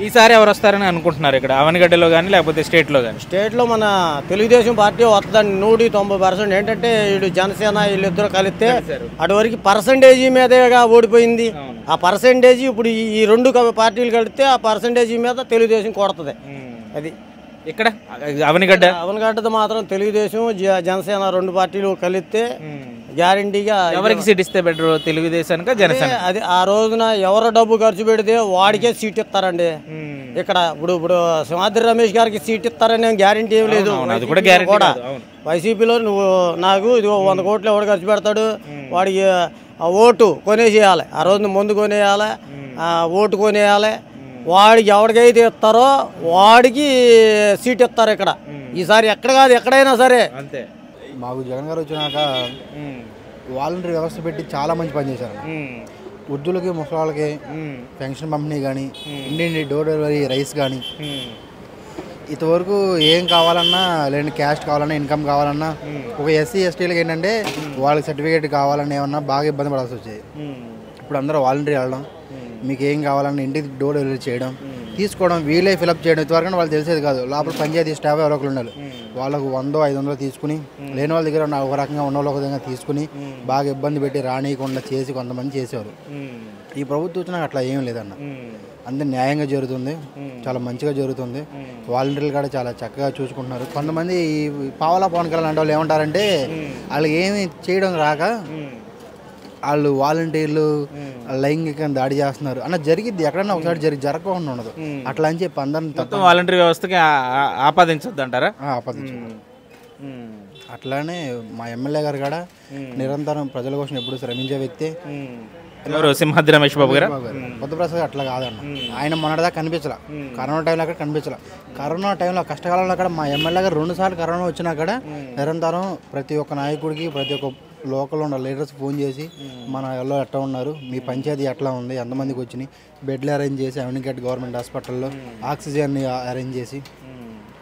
ఈసారి ఎవరు వస్తారని అనుకుంటున్నారు ఇక్కడ? అవనగడ్డలో కానీ లేకపోతే స్టేట్లో కానీ స్టేట్లో మన తెలుగుదేశం పార్టీ వస్తుందండి. నూటి తొంభై పర్సెంట్. ఏంటంటే వీడు జనసేన వీళ్ళిద్దరు కలిస్తే అటువరకు పర్సంటేజీ మీదేగా ఓడిపోయింది. ఆ పర్సంటేజీ ఇప్పుడు ఈ- రెండు పార్టీలు కలిస్తే ఆ పర్సంటేజీ మీద తెలుగుదేశం కొడుతుంది. అది ఇక్కడ? అవనిగడ్డ? అవనగడ్డది మాత్రం తెలుగుదేశం జనసేన రెండు పార్టీలు కలిస్తే గ్యారంటీగా ఎవరికి సీట్ ఇస్తే బెటర్ తెలుగుదేశానిక జనసేన? అది ఆ రోజున ఎవరు డబ్బు ఖర్చు పెడితే వాడికే సీట్ ఇస్తారండి. ఇక్కడ ఇప్పుడు ఇప్పుడు సింహాద్రి రమేష్ గారికి సీట్ ఇస్తారని గ్యారంటీ ఏం లేదు. కూడా వైసీపీలో నువ్వు నాకు ఇది వంద కోట్లు ఎవడు ఖర్చు పెడతాడు వాడికి ఆ ఓటు కొనేసేయాలి. ఆ రోజున ముందు కొనేయాలి ఓటు కొనేయాలి వాడికి ఎవరికైతే ఇస్తారో వాడికి సీట్ ఇస్తారు ఇక్కడ. ఈసారి ఎక్కడ కాదు ఎక్కడైనా సరే. అంతే. మాకు జగన్ గారు వచ్చినాక వాలంటీర్ వ్యవస్థ పెట్టి చాలా మంచి పని చేశారు. వృద్ధులకి ముసలాళ్ళకి పెన్షన్ పంపిణీ కానీ ఇంటి డోర్ డెలివరీ రైస్ కానీ ఇంతవరకు ఏం కావాలన్నా లేదంటే క్యాస్ట్ కావాలన్నా ఇన్కమ్ కావాలన్నా ఒక ఎస్సీ ఎస్టీలకు ఏంటంటే వాళ్ళకి సర్టిఫికేట్ కావాలన్నా ఏమన్నా బాగా ఇబ్బంది పడాల్సి వచ్చేది. ఇప్పుడు అందరూ వాలంటీర్ వెళ్ళడం మీకు ఏం కావాలన్నా ఇంటికి డోర్ డెలివరీ చేయడం తీసుకోవడం వీలే ఫిలప్ చేయడం ఇంతవరకు వాళ్ళు తెలిసేది కాదు. లోపల పంచాయతీ స్టాఫ్ ఎవరో ఒకరు ఉండాలి. వాళ్ళకు వందో ఐదు వందలు తీసుకుని లేని వాళ్ళ దగ్గర ఉన్న ఒక రకంగా ఉన్న వాళ్ళు ఒక విధంగా తీసుకుని బాగా ఇబ్బంది పెట్టి రానియకుండా చేసి కొంతమంది చేసేవారు. ఈ ప్రభుత్వం వచ్చినా అట్లా ఏం లేదన్న. అంత న్యాయంగా జరుగుతుంది. చాలా మంచిగా జరుగుతుంది. వాలంటీర్లు కూడా చాలా చక్కగా చూసుకుంటున్నారు. కొంతమంది ఈ పావలా పవన్ కళ్యాణ్ అంటే వాళ్ళు ఏమంటారంటే వాళ్ళకి ఏమి చేయడం రాక వాళ్ళు వాలంటీర్లు లైంగికంగా దాడి చేస్తున్నారు. అన్న జరిగిద్ది. ఎక్కడన్నా ఒకసారి జరిగి జరగకుండా ఉండదు. అట్లా అని చెప్పి మొత్తం వాలంటరీ వ్యవస్థకి ఆపాదించొద్దు అంటారా? ఆపాదించు అట్లానే మా ఎమ్మెల్యే గారు కూడా నిరంతరం ప్రజల కోసం ఎప్పుడు శ్రమించే వ్యక్తి. ఎవరు? సింహాద్రి రమేష్ బాబు గారు? బుద్ధప్రసాద్ అట్లా కాదన్న. ఆయన మొన్నటిదాకా కనిపించలే. కరోనా టైంలో అక్కడ కనిపించలే. కరోనా టైంలో కష్టకాలంలో అక్కడ మా ఎమ్మెల్యే గారు రెండు సార్లు కరోనా వచ్చినా అక్కడ నిరంతరం ప్రతి ఒక్క నాయకుడికి ప్రతి ఒక్క లోకల్ ఉన్న లీడర్స్ ఫోన్ చేసి మన ఎవరో ఎట్లా ఉన్నారు? మీ పంచాయతీ ఎట్లా ఉంది? ఎంతమందికి వచ్చినాయి? బెడ్లు అరేంజ్ చేసి అవినిగట్ గవర్నమెంట్ హాస్పిటల్లో ఆక్సిజన్ అరేంజ్ చేసి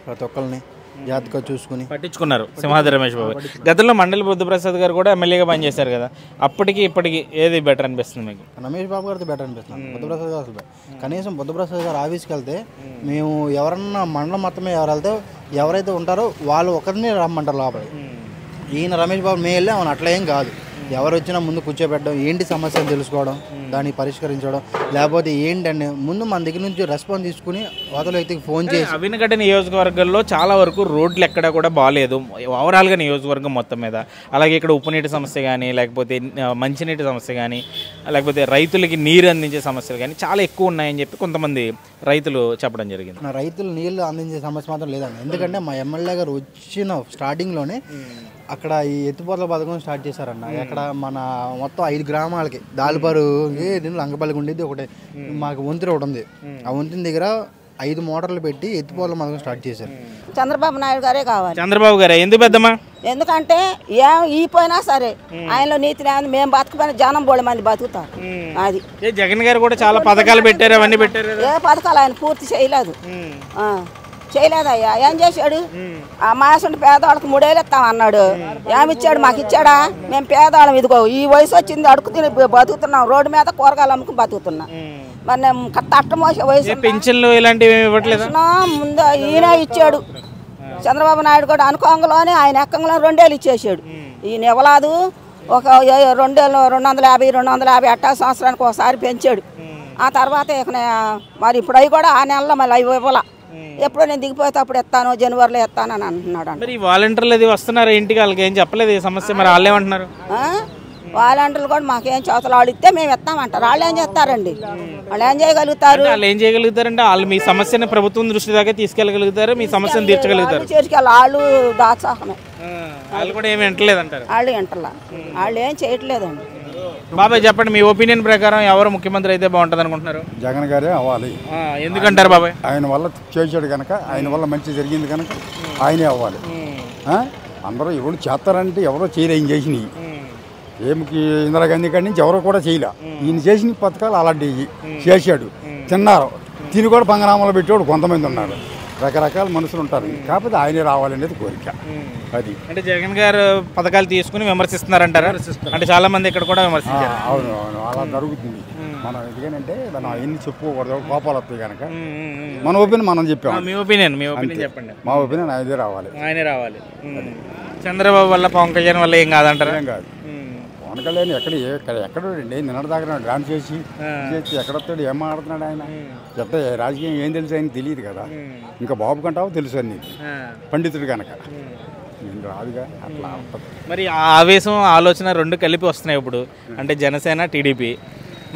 ప్రతి ఒక్కరిని జాగ్రత్తగా చూసుకుని పట్టించుకున్నారు. సింహాద్రి రమేష్ బాబు. గతంలో మండలి బుద్ధప్రసాద్ గారు కూడా ఎమ్మెల్యేగా పనిచేశారు కదా. అప్పటికి ఇప్పటికి ఏది బెటర్ అనిపిస్తుంది మీకు? రమేష్ బాబు గారితో బెటర్ అనిపిస్తుంది. బుద్ధప్రసాద్ గారు అసలు. కనీసం బుద్ధప్రసాద్ గారు ఆఫీస్కి వెళ్తే మేము. ఎవరన్నా మండలం మొత్తమే ఎవరు వెళ్తే ఎవరైతే ఉంటారో వాళ్ళు ఒకరిని రమ్మంటారు లోపలికి. ఈయన రమేష్ బాబు మేము వెళ్ళి అవును అట్లా ఏం కాదు. ఎవరు వచ్చినా ముందు కూర్చోబెట్టడం ఏంటి సమస్య తెలుసుకోవడం. దాన్ని పరిష్కరించడం లేకపోతే ఏంటండి ముందు మన దగ్గర నుంచి రెస్పాన్స్ తీసుకుని అవతల వ్యక్తికి ఫోన్ చేసి అవినగడ్డ నియోజకవర్గంలో చాలా వరకు రోడ్లు ఎక్కడా కూడా బాగాలేదు. ఓవరాల్గా నియోజకవర్గం మొత్తం మీద. అలాగే ఇక్కడ ఉప్పునీటి సమస్య కానీ లేకపోతే మంచినీటి సమస్య కానీ లేకపోతే రైతులకి నీరు అందించే సమస్యలు కానీ చాలా ఎక్కువ ఉన్నాయని చెప్పి కొంతమంది రైతులు చెప్పడం జరిగింది. నా రైతులు నీళ్ళు అందించే సమస్య మాత్రం లేదండి. ఎందుకంటే మా ఎమ్మెల్యే గారు వచ్చిన స్టార్టింగ్లోనే అక్కడ ఈ ఎత్తిపోతల పథకం స్టార్ట్ చేశారన్న. అక్కడ మన మొత్తం ఐదు గ్రామాలకి దాలిపారు దీనిలో లంకపల్లికి ఉండేది ఒకటే. మాకు వంతెన ఒకటి ఉంది. ఆ వంతెన దగ్గర ఐదు మోటార్లు పెట్టి ఎత్తిపోతల పథకం స్టార్ట్ చేశారు. చంద్రబాబు నాయుడు గారే కావాలి. చంద్రబాబు గారు. ఎందుకు పెద్దమ్మా? ఎందుకంటే ఏం ఈ పోయినా సరే ఆయనలో నీతి న్యాయం మేము బతకపోయినా జనం బోళ్ళ మంది బతుకుతారు. అది. ఏ జగన్ గారు కూడా చాలా పథకాలు పెట్టారు అవన్నీ పెట్టారు. ఏ పథకాలు ఆయన పూర్తి చేయలేదు. ఆ, చేయలేదయ్యా ఏం చేశాడు? ఆ మాసండి పేదవాళ్ళకి మూడేళ్ళు ఇస్తాం అన్నాడు. ఏమిచ్చాడు మాకు ఇచ్చాడా? మేము పేదవాళ్ళం ఇదిగో ఈ వయసు వచ్చింది అడుగు తిని బతుకుతున్నాం. రోడ్డు మీద కూరగాయలు అమ్ముకుని బతుకుతున్నాం. మరి నేను తట్ట మోసే వయసు పెన్షన్లు ఇలాంటివి ముందు ఈయన ఇచ్చాడు. చంద్రబాబు నాయుడు కూడా అనుకోంగలోనే ఆయన ఎక్కంలో రెండేళ్ళు ఇచ్చేసాడు. ఈయన ఇవ్వలేదు. ఒక రెండేళ్ళు రెండు వందల యాభై రెండు వందల యాభై అట్టా సంవత్సరానికి ఒకసారి పెంచాడు. ఆ తర్వాత ఇక మరి ఇప్పుడు అవి కూడా ఆ నెలలో మళ్ళీ అవి ఇవ్వాల. ఎప్పుడో నేను దిగిపోతే అప్పుడు ఎత్తాను జనవరిలో ఎత్తాను అని అంటున్నాడు అంట. మరి ఈ వాలంటీర్లు అది వస్తున్నారు ఇంటికి వాళ్ళకి ఏం చెప్పలేదు ఈ సమస్య? మరి వాళ్ళు ఏమంటున్నారు ఆ? వాలంటీర్లు కూడా మాకేం చేతలు వాళ్ళు ఇస్తే మేము ఇస్తామంటారు వాళ్ళు ఏం చేస్తారండి? వాళ్ళు ఏం చేయగలుగుతారు? వాళ్ళు ఏం చేయగలుగుతారంటే వాళ్ళు మీ సమస్యను ప్రభుత్వం దృష్టి దాకా తీసుకెళ్ళగలుగుతారు మీ సమస్యను తీర్చగలుగుతారు. వాళ్ళు దాచాకమే వాళ్ళు కూడా ఏమి వింటలేదు అంటారు వాళ్ళు వింటలా. వాళ్ళు ఏం చేయట్లేదండి. బాబాయ్ చెప్పండి మీ ఒపీనియన్ ప్రకారం ఎవరు ముఖ్యమంత్రి అయితే బాగుంటుంది అనుకుంటున్నారు? జగన్ గారే అవ్వాలి. ఎందుకంటారు బాబాయ్? ఆయన వల్ల చేశాడు కనుక ఆయన వల్ల మంచి జరిగింది కనుక ఆయనే అవ్వాలి? అందరూ ఎవరు చేస్తారంటే ఎవరో చేయలే ఈయన చేసినవి ఏమికి ఇందిరాగాంధీ కాడి నుంచి ఎవరో కూడా చేయలే. ఈయన చేసిన పథకాలు అలాంటివి చేశాడు. తిన్నారు. తిని కూడా పంగనామాలు పెట్టేవాడు కొంతమంది ఉన్నారు. రకరకాల మనుషులు ఉంటారు. కాకపోతే ఆయనే రావాలనేది కోరిక. అది. అంటే జగన్ గారు పథకాలు తీసుకుని విమర్శిస్తున్నారంటారా? అంటే చాలా మంది ఇక్కడ కూడా విమర్శించారు. అవును అవును. అలా జరుగుతుంది. మనం ఎందుకంటే మనం అవన్నీ చెప్పుకోకూడదు కోపాలు వస్తాయి కనుక మన ఒపీనియన్ మనం చెప్పాం. ఆ, మీ ఒపీనియన్ మీ ఒపీనియన్. చెప్పండి. మా ఒపీనియన్ ఆయనదే రావాలి. ఆయనే రావాలి. చంద్రబాబు వల్ల పవన్ కళ్యాణ్ వల్ల ఏం కాదంటారా? ఏం కాదు. పవన్ కళ్యాణ్ ఎక్కడ ఎక్కడ ఎక్కడండి నిన్నటి దాకా డాన్స్ చేసి చేసి ఎక్కడొస్తాడు ఏం మాట్లాడుతున్నాడు ఆయన? ఎట్ట రాజకీయం ఏం తెలుసు ఆయన తెలియదు కదా. ఇంకా బాబు కంటావు తెలుసు అన్ని పండితుడు కనుక. నేను రాదుగా అట్లా మరి ఆ ఆవేశం ఆలోచన రెండు కలిపి వస్తున్నాయి ఇప్పుడు. అంటే జనసేన టీడీపీ.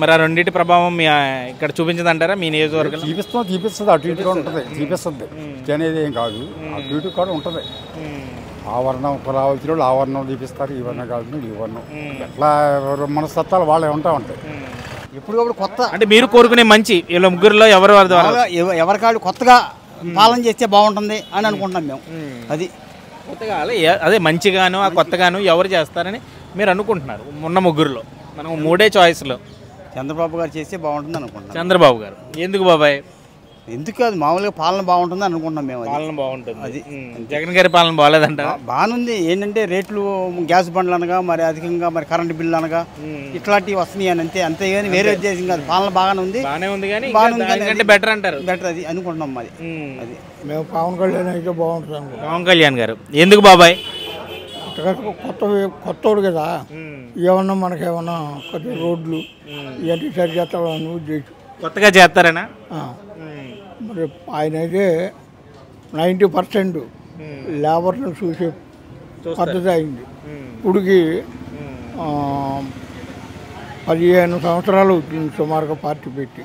మరి ఆ రెండింటి ప్రభావం మీ ఇక్కడ చూపించదంటారా? మీ నియోజకవర్గంలో? చూపిస్తాం చూపిస్తుంది అటు ఇటు కూడా ఉంటుంది. చూపిస్తుంది అనేది ఏం కాదు. అటు ఇటు కూడా ఉంటుంది. ఆవరణం రావాల్సిన వాళ్ళు ఆవరణం చూపిస్తారు ఈ వర్ణం కావాల్సిన ఈ వర్ణం. ఎట్లా మనస్తత్వాలు వాళ్ళే ఉంటా ఉంటాయి. ఎప్పటికప్పుడు కొత్త అంటే మీరు కోరుకునే మంచి వీళ్ళ ముగ్గురులో ఎవరు ఎవరికాళ్ళు కొత్తగా పాలన చేస్తే బాగుంటుంది అని అనుకుంటున్నాం మేము. అది. కొత్తగా అదే మంచిగాను ఆ కొత్తగాను ఎవరు చేస్తారని మీరు అనుకుంటున్నారు ఉన్న ముగ్గురులో? మనం మూడే చాయిస్లో చంద్రబాబు గారు చేస్తే బాగుంటుంది అనుకుంటున్నాం. చంద్రబాబు గారు. ఎందుకు బాబాయ్? ఎందుకు కాదు మామూలుగా పాలన బాగుంటుంది అనుకుంటున్నాం మేము అది. పాలన బాగుంటుంది. అది. జగన్ గారి పాలన బాగాలేదంట బాగానుంది ఏంటంటే రేట్లు గ్యాస్ బండ్లు అనగా మరి అధికంగా మరి కరెంట్ బిల్లు అనగా ఇట్లాంటివి వస్తున్నాయి అని అంతే. అంతే కానీ వేరే ఉద్దేశం కాదు. పాలన బాగానే ఉంది. బాగానే ఉంది కానీ అది- better అంటారు. బెటర్ అది అనుకుంటున్నాం మరి. అది. మేము పవన్ కళ్యాణ్ అయితే బాగుంటుంది. పవన్ కళ్యాణ్ గారు. ఎందుకు బాబాయ్? కొత్త కొత్తోడు కదా. ఏమన్నా మనకేమన్నా కొద్ది రోడ్లు ఇవన్నీ సరి ఉద్దేశం కొత్తగా చేస్తారనా. మరి ఆయన అయితే నైంటీ పర్సెంట్ లేబర్ను చూసే పద్ధతి అయింది. ఇప్పుడుకి పదిహేను సంవత్సరాలు అవుతుంది సుమారుగా పార్టీ పెట్టి.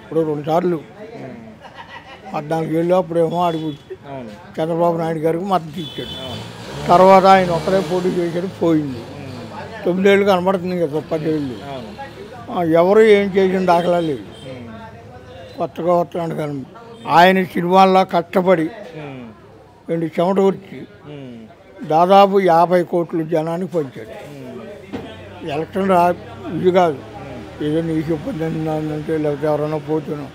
ఇప్పుడు రెండు సార్లు. పద్నాలుగు ఏళ్ళు అప్పుడేమో అడుగు. చంద్రబాబు నాయుడు గారికి మద్దతు ఇచ్చాడు. తర్వాత ఆయన ఒక్కరే పోటీ చేశాడు పోయింది. తొమ్మిదేళ్ళు కనబడుతుంది కదా పదేళ్ళు. ఎవరు ఏం చేసిన దాఖలా లేదు. కొత్తగా వస్తున్నాడు కానీ ఆయన సినిమాల్లో కష్టపడి రెండు చెమట వచ్చి దాదాపు యాభై కోట్లు జనానికి పంచాడు. ఎలక్షన్ రా ఇది కాదు. ఏదో నీకు ఇబ్బంది అంటే లేకపోతే ఎవరైనా పోతున్నాం.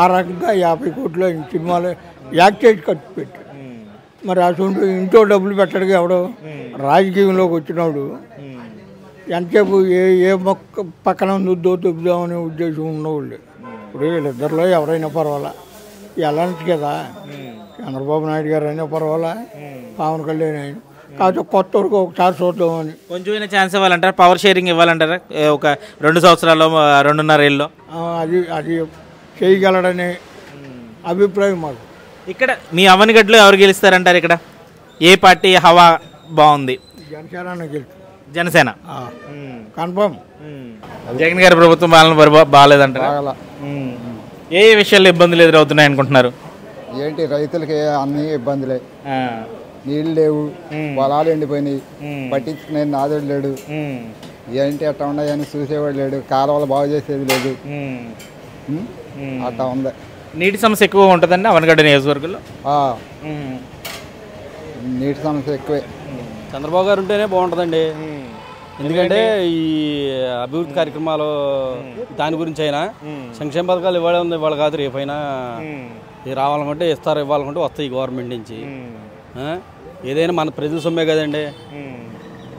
ఆ రకంగా యాభై కోట్లు ఆయన సినిమాలో యాక్ట్ చేసి ఖర్చు పెట్టాడు. మరి అటువంటి ఇంట్లో డబ్బులు పెట్టడానికి ఎవడో. రాజకీయంలోకి వచ్చినప్పుడు ఎంతసేపు ఏ ఏ మొక్క పక్కన ఉందో దొబ్బుదామనే ఉద్దేశం ఉన్నవాళ్ళు. ఇప్పుడు వీళ్ళిద్దరిలో ఎవరైనా పర్వాలా. ఎలాంటి కదా. చంద్రబాబు నాయుడు గారు అయినా పర్వాలా. పవన్ కళ్యాణ్ అయినా. కాకపోతే కొత్త వరకు ఒకసారి చూద్దామని. కొంచెమైనా ఛాన్స్ ఇవ్వాలంటారా? పవర్ షేరింగ్ ఇవ్వాలంటారా? ఒక రెండు సంవత్సరాల్లో రెండున్నర ఏళ్ళలో? ఆ, అది అది చేయగలడనే అభిప్రాయం మాకు. ఇక్కడ మీ అవనిగడ్డలో ఎవరు గెలుస్తారంటారు ఇక్కడ? ఏ పార్టీ హవా బాగుంది? జనసేన గెలుపు. జనసేన. కన్ఫర్మ్ జగన్ గారి ప్రభుత్వం పాలన బాగాలేదంటారా. ఏ ఏ విషయాల్లో ఇబ్బందులు ఎదురవుతున్నాయి అనుకుంటున్నారు? ఏంటి రైతులకి అన్ని ఇబ్బందులే. నీళ్ళు లేవు పొలాలు ఎండిపోయినాయి పట్టించుకునే నాదుడు లేడు. ఏంటి అట్లా ఉన్నాయని చూసేవాడు లేడు కాలువలు బాగు చేసేది లేదు? అట్లా ఉంది. నీటి సమస్య ఎక్కువ ఉంటుందండి అవనగడ్డ నియోజకవర్గంలో? ఆ. నీటి సమస్య ఎక్కువే. చంద్రబాబు గారు ఉంటేనే బాగుంటుందండి. ఎందుకంటే ఈ అభివృద్ధి కార్యక్రమాలు దాని గురించి అయినా సంక్షేమ పథకాలు ఇవ్వడం ఇవాళ కాదు రేపైనా రావాలనుకుంటే ఇస్తారు ఇవ్వాలనుకుంటే వస్తాయి గవర్నమెంట్ నుంచి? ఏదైనా మన ప్రజల సొమ్మే కదండి.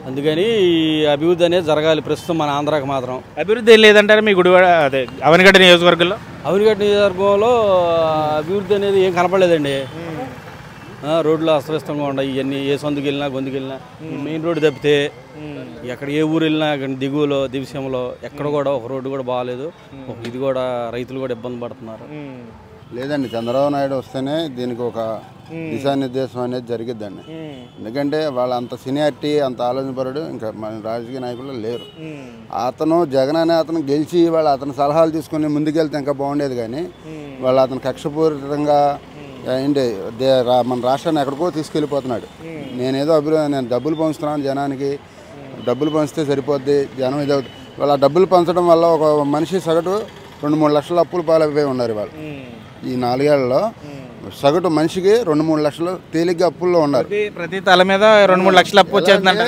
అందుకని ఈ అభివృద్ధి అనేది జరగాలి ప్రస్తుతం మన ఆంధ్రాకి మాత్రం. అభివృద్ధి ఏం లేదంటారా మీ గుడివాడ అదే అవనగడ్డ నియోజకవర్గంలో? అవినిగడ్డ నియోజకవర్గంలో అభివృద్ధి అనేది ఏం కనపడలేదండి. రోడ్లు అస్తవ్యస్తంగా ఉన్నాయి ఇవన్నీ ఏ సందుకు వెళ్ళినా గొంతుకు వెళ్ళినా మెయిన్ రోడ్డు తప్పితే ఎక్కడ ఏ ఊరు వెళ్ళినా కానీ దిగువలో దివిసంలో ఎక్కడ కూడా ఒక రోడ్డు కూడా బాగాలేదు. ఇది కూడా రైతులు కూడా ఇబ్బంది పడుతున్నారు. లేదండి చంద్రబాబు నాయుడు వస్తేనే దీనికి ఒక దిశానిర్దేశం అనేది జరిగిద్దండి. ఎందుకంటే వాళ్ళ అంత సీనియారిటీ అంత ఆలోచనపరుడు ఇంకా మన రాజకీయ నాయకులు లేరు. అతను జగన్ అనే అతను గెలిచి వాళ్ళు అతని సలహాలు తీసుకుని ముందుకెళ్తే ఇంకా బాగుండేది కానీ వాళ్ళు అతను కక్షపూరితంగా ఏంటి మన రాష్ట్రాన్ని ఎక్కడికో తీసుకెళ్ళిపోతున్నాడు. నేనేదో అభివృద్ధి నేను డబ్బులు పంచుతున్నాను జనానికి డబ్బులు పంచితే సరిపోద్ది జనం ఇది అవుతుంది వాళ్ళ డబ్బులు పంచడం వల్ల ఒక మనిషి సగటు రెండు మూడు లక్షల అప్పులు పాలైపోయి ఉన్నారు వాళ్ళు ఈ నాలుగేళ్ళలో సగటు మనిషికి రెండు మూడు లక్షలు తేలిగ్గా అప్పుల్లో ఉన్నారు. ప్రతి తల మీద రెండు మూడు లక్షలు అప్పు వచ్చేస్తుందంట.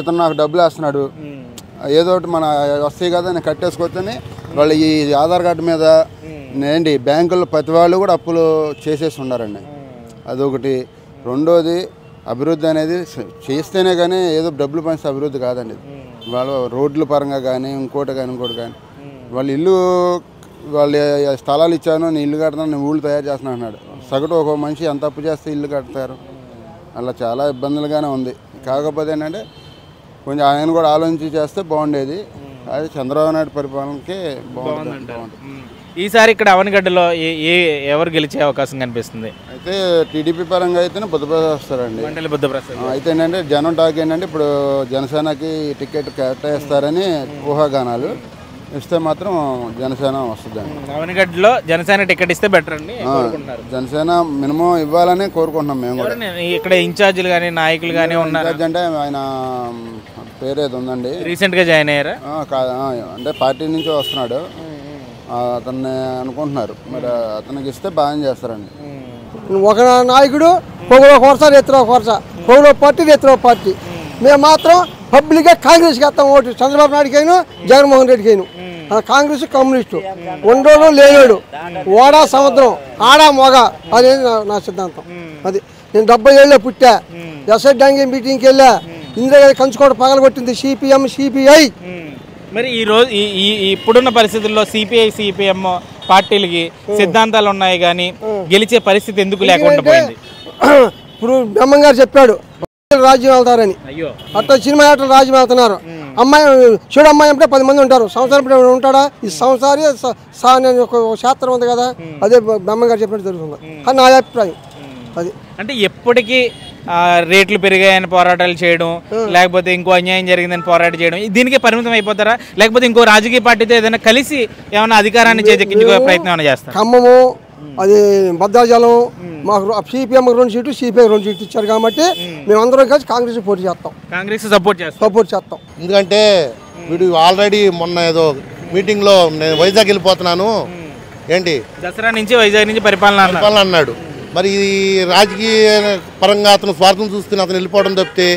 ఇతను నాకు డబ్బులు వేస్తున్నాడు. ఏదో ఒకటి మన వస్తాయి కదా నేను కట్టేసుకోవచ్చని వాళ్ళు ఈ ఆధార్ కార్డు మీద ఏంటి బ్యాంకుల్లో ప్రతి వాళ్ళు కూడా అప్పులు చేసేసి ఉన్నారండి. అదొకటి. రెండోది అభివృద్ధి అనేది చేస్తేనే కానీ ఏదో డబ్బులు పంచితే అభివృద్ధి కాదండి వాళ్ళు రోడ్ల పరంగా కానీ ఇంకోటి కానీ ఇంకోటి కానీ వాళ్ళు ఇల్లు వాళ్ళు స్థలాలు ఇచ్చాను నేను ఇల్లు కడతాను నేను ఊళ్ళు తయారు చేస్తున్నాను అన్నాడు. సగటు ఒక మనిషి ఎంత అప్పు చేస్తే ఇల్లు కడతారు? అలా చాలా ఇబ్బందులుగానే ఉంది. కాకపోతే ఏంటంటే కొంచెం ఆయన కూడా ఆలోచించి చేస్తే బాగుండేది. అది చంద్రబాబు నాయుడు పరిపాలనకి బాగుంటుంది. బాగుంటుంది. ఈసారి ఇక్కడ అవనగడ్డలో ఏ ఎవరు గెలిచే అవకాశం కనిపిస్తుంది? అయితే టీడీపీ పరంగా అయితేనే బుద్ధప్రసాద్ వస్తారండి మండలి బుద్ధప్రసాద్. అయితే ఏంటంటే జనం టాక్ ఏంటంటే ఇప్పుడు జనసేనకి టికెట్ కేటాయిస్తారని ఊహాగానాలు. ఇస్తే మాత్రం జనసేన వస్తుందండి. అవనగడ్డలో జనసేన టికెట్ ఇస్తే బెటర్ అండి జనసేన మినిమం ఇవ్వాలని కోరుకుంటున్నాం మేము కూడా. ఇక్కడ ఇన్ఛార్జీలు కానీ నాయకులు కానీ ఉన్నారు? అంటే ఆయన పేరు ఏదో ఉందండి. రీసెంట్గా జాయిన్ అయ్యారా? కాదు అంటే పార్టీ నుంచి వస్తున్నాడు. అతన్ని అనుకుంటున్నారు. మరి అతనికి ఇస్తే బాగా చేస్తారండి ఒక నాయకుడు పొగలో కొరస రేతిలో కొరస. పొగలో పార్టీ రేతిలో పార్టీ. మేము మాత్రం పబ్లిక్గా కాంగ్రెస్కి వేస్తాం ఓటు. చంద్రబాబు నాయుడుకి అయినా జగన్మోహన్ రెడ్డికి అయినా. ఆ కాంగ్రెస్ కమ్యూనిస్టు. ఉండోడు లేనాడు. ఓడా సముద్రం ఆడా మొగ. అనేది నా- నా సిద్ధాంతం. అది నేను డెబ్బై ఏళ్ళే పుట్టా. ఎస్ఐ డాంగి మీటింగ్కి వెళ్ళా. ఇందిరాగారి కంచుకోట పగలగొట్టింది సిపిఎం సిపిఐ. మరి ఈ రోజు ఈ ఇప్పుడున్న పరిస్థితుల్లో సిపిఐ సిపిఎం పార్టీలకి సిద్ధాంతాలు ఉన్నాయి కానీ గెలిచే పరిస్థితి ఎందుకు లేకుండా పోయింది? ఇప్పుడు బ్రహ్మం గారు చెప్పాడు రాజ్యం వెళ్తారని. అట్లా సినిమా యాక్టర్లు రాజ్యం వెళ్తున్నారు. అమ్మాయి చూడు అమ్మాయి అంటే పది మంది ఉంటారు. సంవత్సరం ఉంటాడా? ఈ సంవత్సరాలు స- సా అనే ఒక ఒక శాస్త్రం ఉంది కదా అదే బ్రహ్మం గారు చెప్పినట్టు జరుగుతుంది. అని నా అభిప్రాయం. అది. అంటే ఎప్పటికీ రేట్లు పెరిగాయని పోరాటాలు చేయడం లేకపోతే ఇంకో అన్యాయం జరిగిందని పోరాటం చేయడం దీనికే పరిమితం అయిపోతారా? లేకపోతే ఇంకో రాజకీయ పార్టీతో ఏదైనా కలిసి ఏమైనా అధికారాన్ని చేజెక్కించుకో ప్రయత్నం ఏమైనా చేస్తారా? ఖమ్మము అది భద్రాచలం మాకు సిపిఎం రెండు సీట్లు సిపిఐ రెండు సీట్లు ఇచ్చారు కాబట్టి మేమందరం కలిసి కాంగ్రెస్ పోటీ చేస్తాం. కాంగ్రెస్ సపోర్ట్ చేస్తాం. సపోర్ట్ చేస్తాం. ఎందుకంటే వీడు ఆల్రెడీ మొన్న ఏదో మీటింగ్లో నేను వైజాగ్ వెళ్ళిపోతున్నాను. ఏంటి? దసరా నుంచి వైజాగ్ నుంచి పరిపాలన. పరిపాలన అన్నాడు. మరి ఈ రాజకీయ పరంగా అతను స్వార్థం చూసుకుని అతను వెళ్ళిపోవడం తప్పితే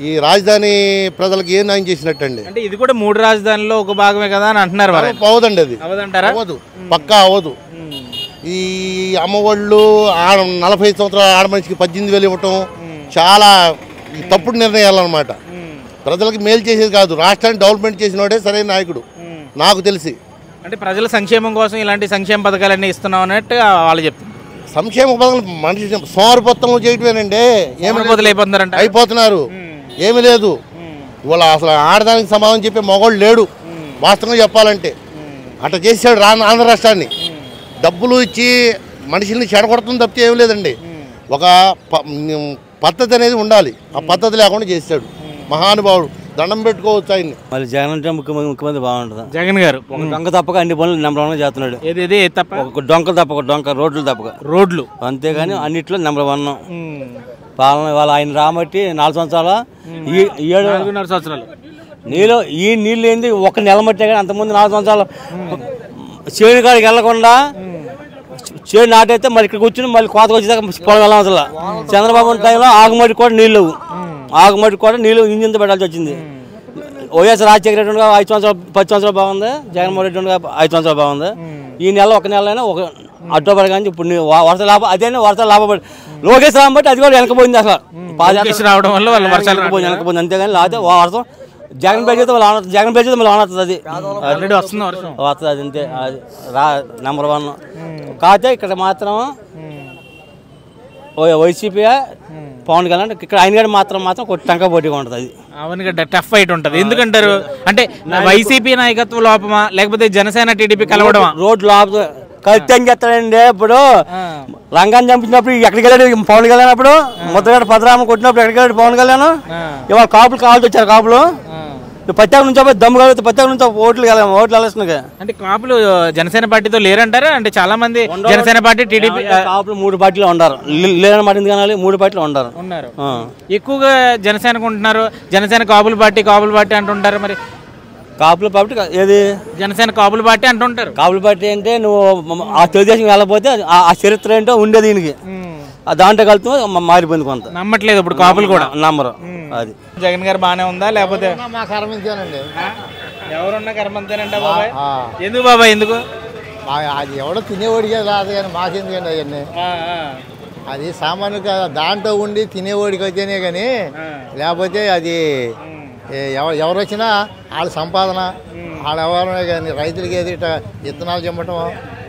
ఈ రాజధాని ప్రజలకు ఏం న్యాయం చేసినట్టండి? అంటే ఇది కూడా మూడు రాజధానిలో ఒక భాగమే కదా అని అంటున్నారు అవదండి అది. అవ్వదు. పక్కా అవ్వదు. ఈ అమ్మఒళ్ళు ఆడ నలభై సంవత్సరాల ఆడ మనిషికి పద్దెనిమిది వేలు ఇవ్వటం చాలా తప్పుడు నిర్ణయాలు అనమాట ప్రజలకు మేలు చేసేది కాదు. రాష్ట్రాన్ని డెవలప్మెంట్ చేసినోడే సరైన నాయకుడు. నాకు తెలిసి. అంటే ప్రజల సంక్షేమం కోసం ఇలాంటి సంక్షేమ పథకాలన్నీ ఇస్తున్నాం అన్నట్టు వాళ్ళు చెప్తున్నారు. సంక్షేమ పథకాలు మనిషి సోమరిపోత్తంలో చేయటమేనండి. ఏమి? అయిపోతున్నారు. ఏమీ లేదు. ఇవాళ అసలు ఆడదానికి సమాధానం చెప్పే మగవాళ్ళు లేడు. వాస్తవంగా చెప్పాలంటే. అట్లా చేసాడు రా ఆంధ్ర రాష్ట్రాన్ని. డబ్బులు ఇచ్చి మనుషుల్ని చెడగొడుతుంది తప్పితే ఏం లేదండి. ఒక పద్ధతి అనేది ఉండాలి. ఆ పద్ధతి లేకుండా చేశాడు. మహానుభావుడు. దండం పెట్టుకోవచ్చు ఆయన్ని. మళ్ళీ జగన్ అంటే ముఖ్యమంత్రి ముఖ్యమంత్రి బాగుంటుంది? జగన్ గారు ఒక డొంక తప్పక అన్ని పనులు నెంబర్ వన్ చేస్తున్నాడు. ఏది తప్ప? ఒక డొంకలు తప్పక డొంక రోడ్లు తప్పక. రోడ్లు. అంతేగాని అన్నిట్లో నెంబర్ వన్. పాలన వాళ్ళ ఆయన రాబట్టి నాలుగు సంవత్సరాల ఈ ఏడు నాలుగున్నర సంవత్సరాలు. నీళ్ళు ఈ నీళ్ళు ఏంది? ఒక నెల మట్టే కానీ అంతకుముందు నాలుగు సంవత్సరాలు. చేను కాడికి వెళ్ళకుండా చేను నాటైతే మరి ఇక్కడ కూర్చుని మళ్ళీ కోతకు వచ్చేదాకా పొలం వెళ్ళాం అసలు చంద్రబాబు టైంలో ఆగుమటి కూడా నీళ్ళు ఆగుమటి కూడా నీళ్ళు ఇంజిన్తో పెట్టాల్సి వచ్చింది. వైఎస్ రాజశేఖర రెడ్డి ఉండగా ఐదు సంవత్సరాలు పది సంవత్సరాలు బాగుంది. జగన్మోహన్ రెడ్డి ఉండగా ఐదు సంవత్సరాలు బాగుంది. ఈ నెల ఒక నెల అయినా ఒక అడ్డోపడి కానీ ఇప్పుడు వరుస లాభం అదేనే వరుస లాభపడి లోకేష్ రామ్ బట్టి అది కూడా వెనకపోయింది అసలు. లోకేష్ రావడం వల్ల వాళ్ళ వర్షాలు వెనకపోయింది వెనకపోయింది అంతేగాని లేకపోతే వర్షం జగన్ పేరు చేస్తే వాళ్ళు. జగన్ పేరు చేస్తే మళ్ళీ ఆనొస్తుంది అది. ఆల్రెడీ వస్తుంది వర్షం. వస్తుంది అది అంతే. అది రా నెంబర్ వన్ కాకపోతే ఇక్కడ మాత్రం వైసీపీ పవన్ కళ్యాణ్ ఇక్కడ ఆయన గారు మాత్రం మాత్రం టంక పోటీగా ఉంటుంది అది. టఫ్ ఫైట్ ఉంటది. ఎందుకంటారు? అంటే వైసీపీ నాయకత్వ లోపమా? లేకపోతే జనసేన టీడీపీ కలవడమా? రోడ్ కలిసి ఏం చేస్తాడండి ఇప్పుడు రంగాన్ని చంపించినప్పుడు ఎక్కడికి వెళ్ళాడు పవన్ కళ్యాణ్ అప్పుడు? ముద్దగడ పదరామ కొట్టినప్పుడు ఎక్కడికి వెళ్ళాడు పవన్ కళ్యాణ్? ఇవాళ కాపులు కావాల్సి వచ్చారు కాపులు. పత్తాక నుంచి దమ్ము కలిగితే పత్తాక నుంచి ఓట్లు వెళ్ళాము ఓట్లు వెళ్ళేస్తున్నాయి అంటే కాపులు జనసేన పార్టీతో లేరంటారా? అంటే చాలా మంది జనసేన పార్టీ టీడీపీ కాపులు మూడు పార్టీలు ఉండారు. లే- లేదని మాట అనాలి? మూడు పార్టీలు ఉండారు. ఉన్నారు. ఎక్కువగా జనసేనకు ఉంటున్నారు. జనసేన కాపుల పార్టీ కాపుల పార్టీ అంటుంటారు మరి. కాపుల పార్టీ ఏది? జనసేన కాపుల పార్టీ అంటుంటారు. కాపుల పార్టీ అంటే నువ్వు ఆ తెలుగుదేశం వెళ్ళకపోతే ఆ చరిత్ర ఏంటో ఉండేది దీనికి దాంట్లో కలిసి మారిపోయింది కొంత. నమ్మట్లేదు ఇప్పుడు కాపులు కూడా. నమ్మరు. అది. జగన్ గారు బానే ఉందా? లేకపోతే మా కర్మించానండి ఎవరున్నా కర్మంతేనంట బాబాయ్? ఎందుకు బాబాయ్ ఎందుకు? అది ఎవడో తినేవాడికే రాదు కానీ మాకెందుకండి అవన్నీ? అది సామాన్యుగా దాంట్లో ఉండి తినేవాడికి అయితేనే కానీ లేకపోతే అది ఎవరు వచ్చినా వాళ్ళ సంపాదన వాళ్ళ ఎవరైనా కానీ రైతులకి ఏది ఇట్ట విత్తనాలు చెమ్మటం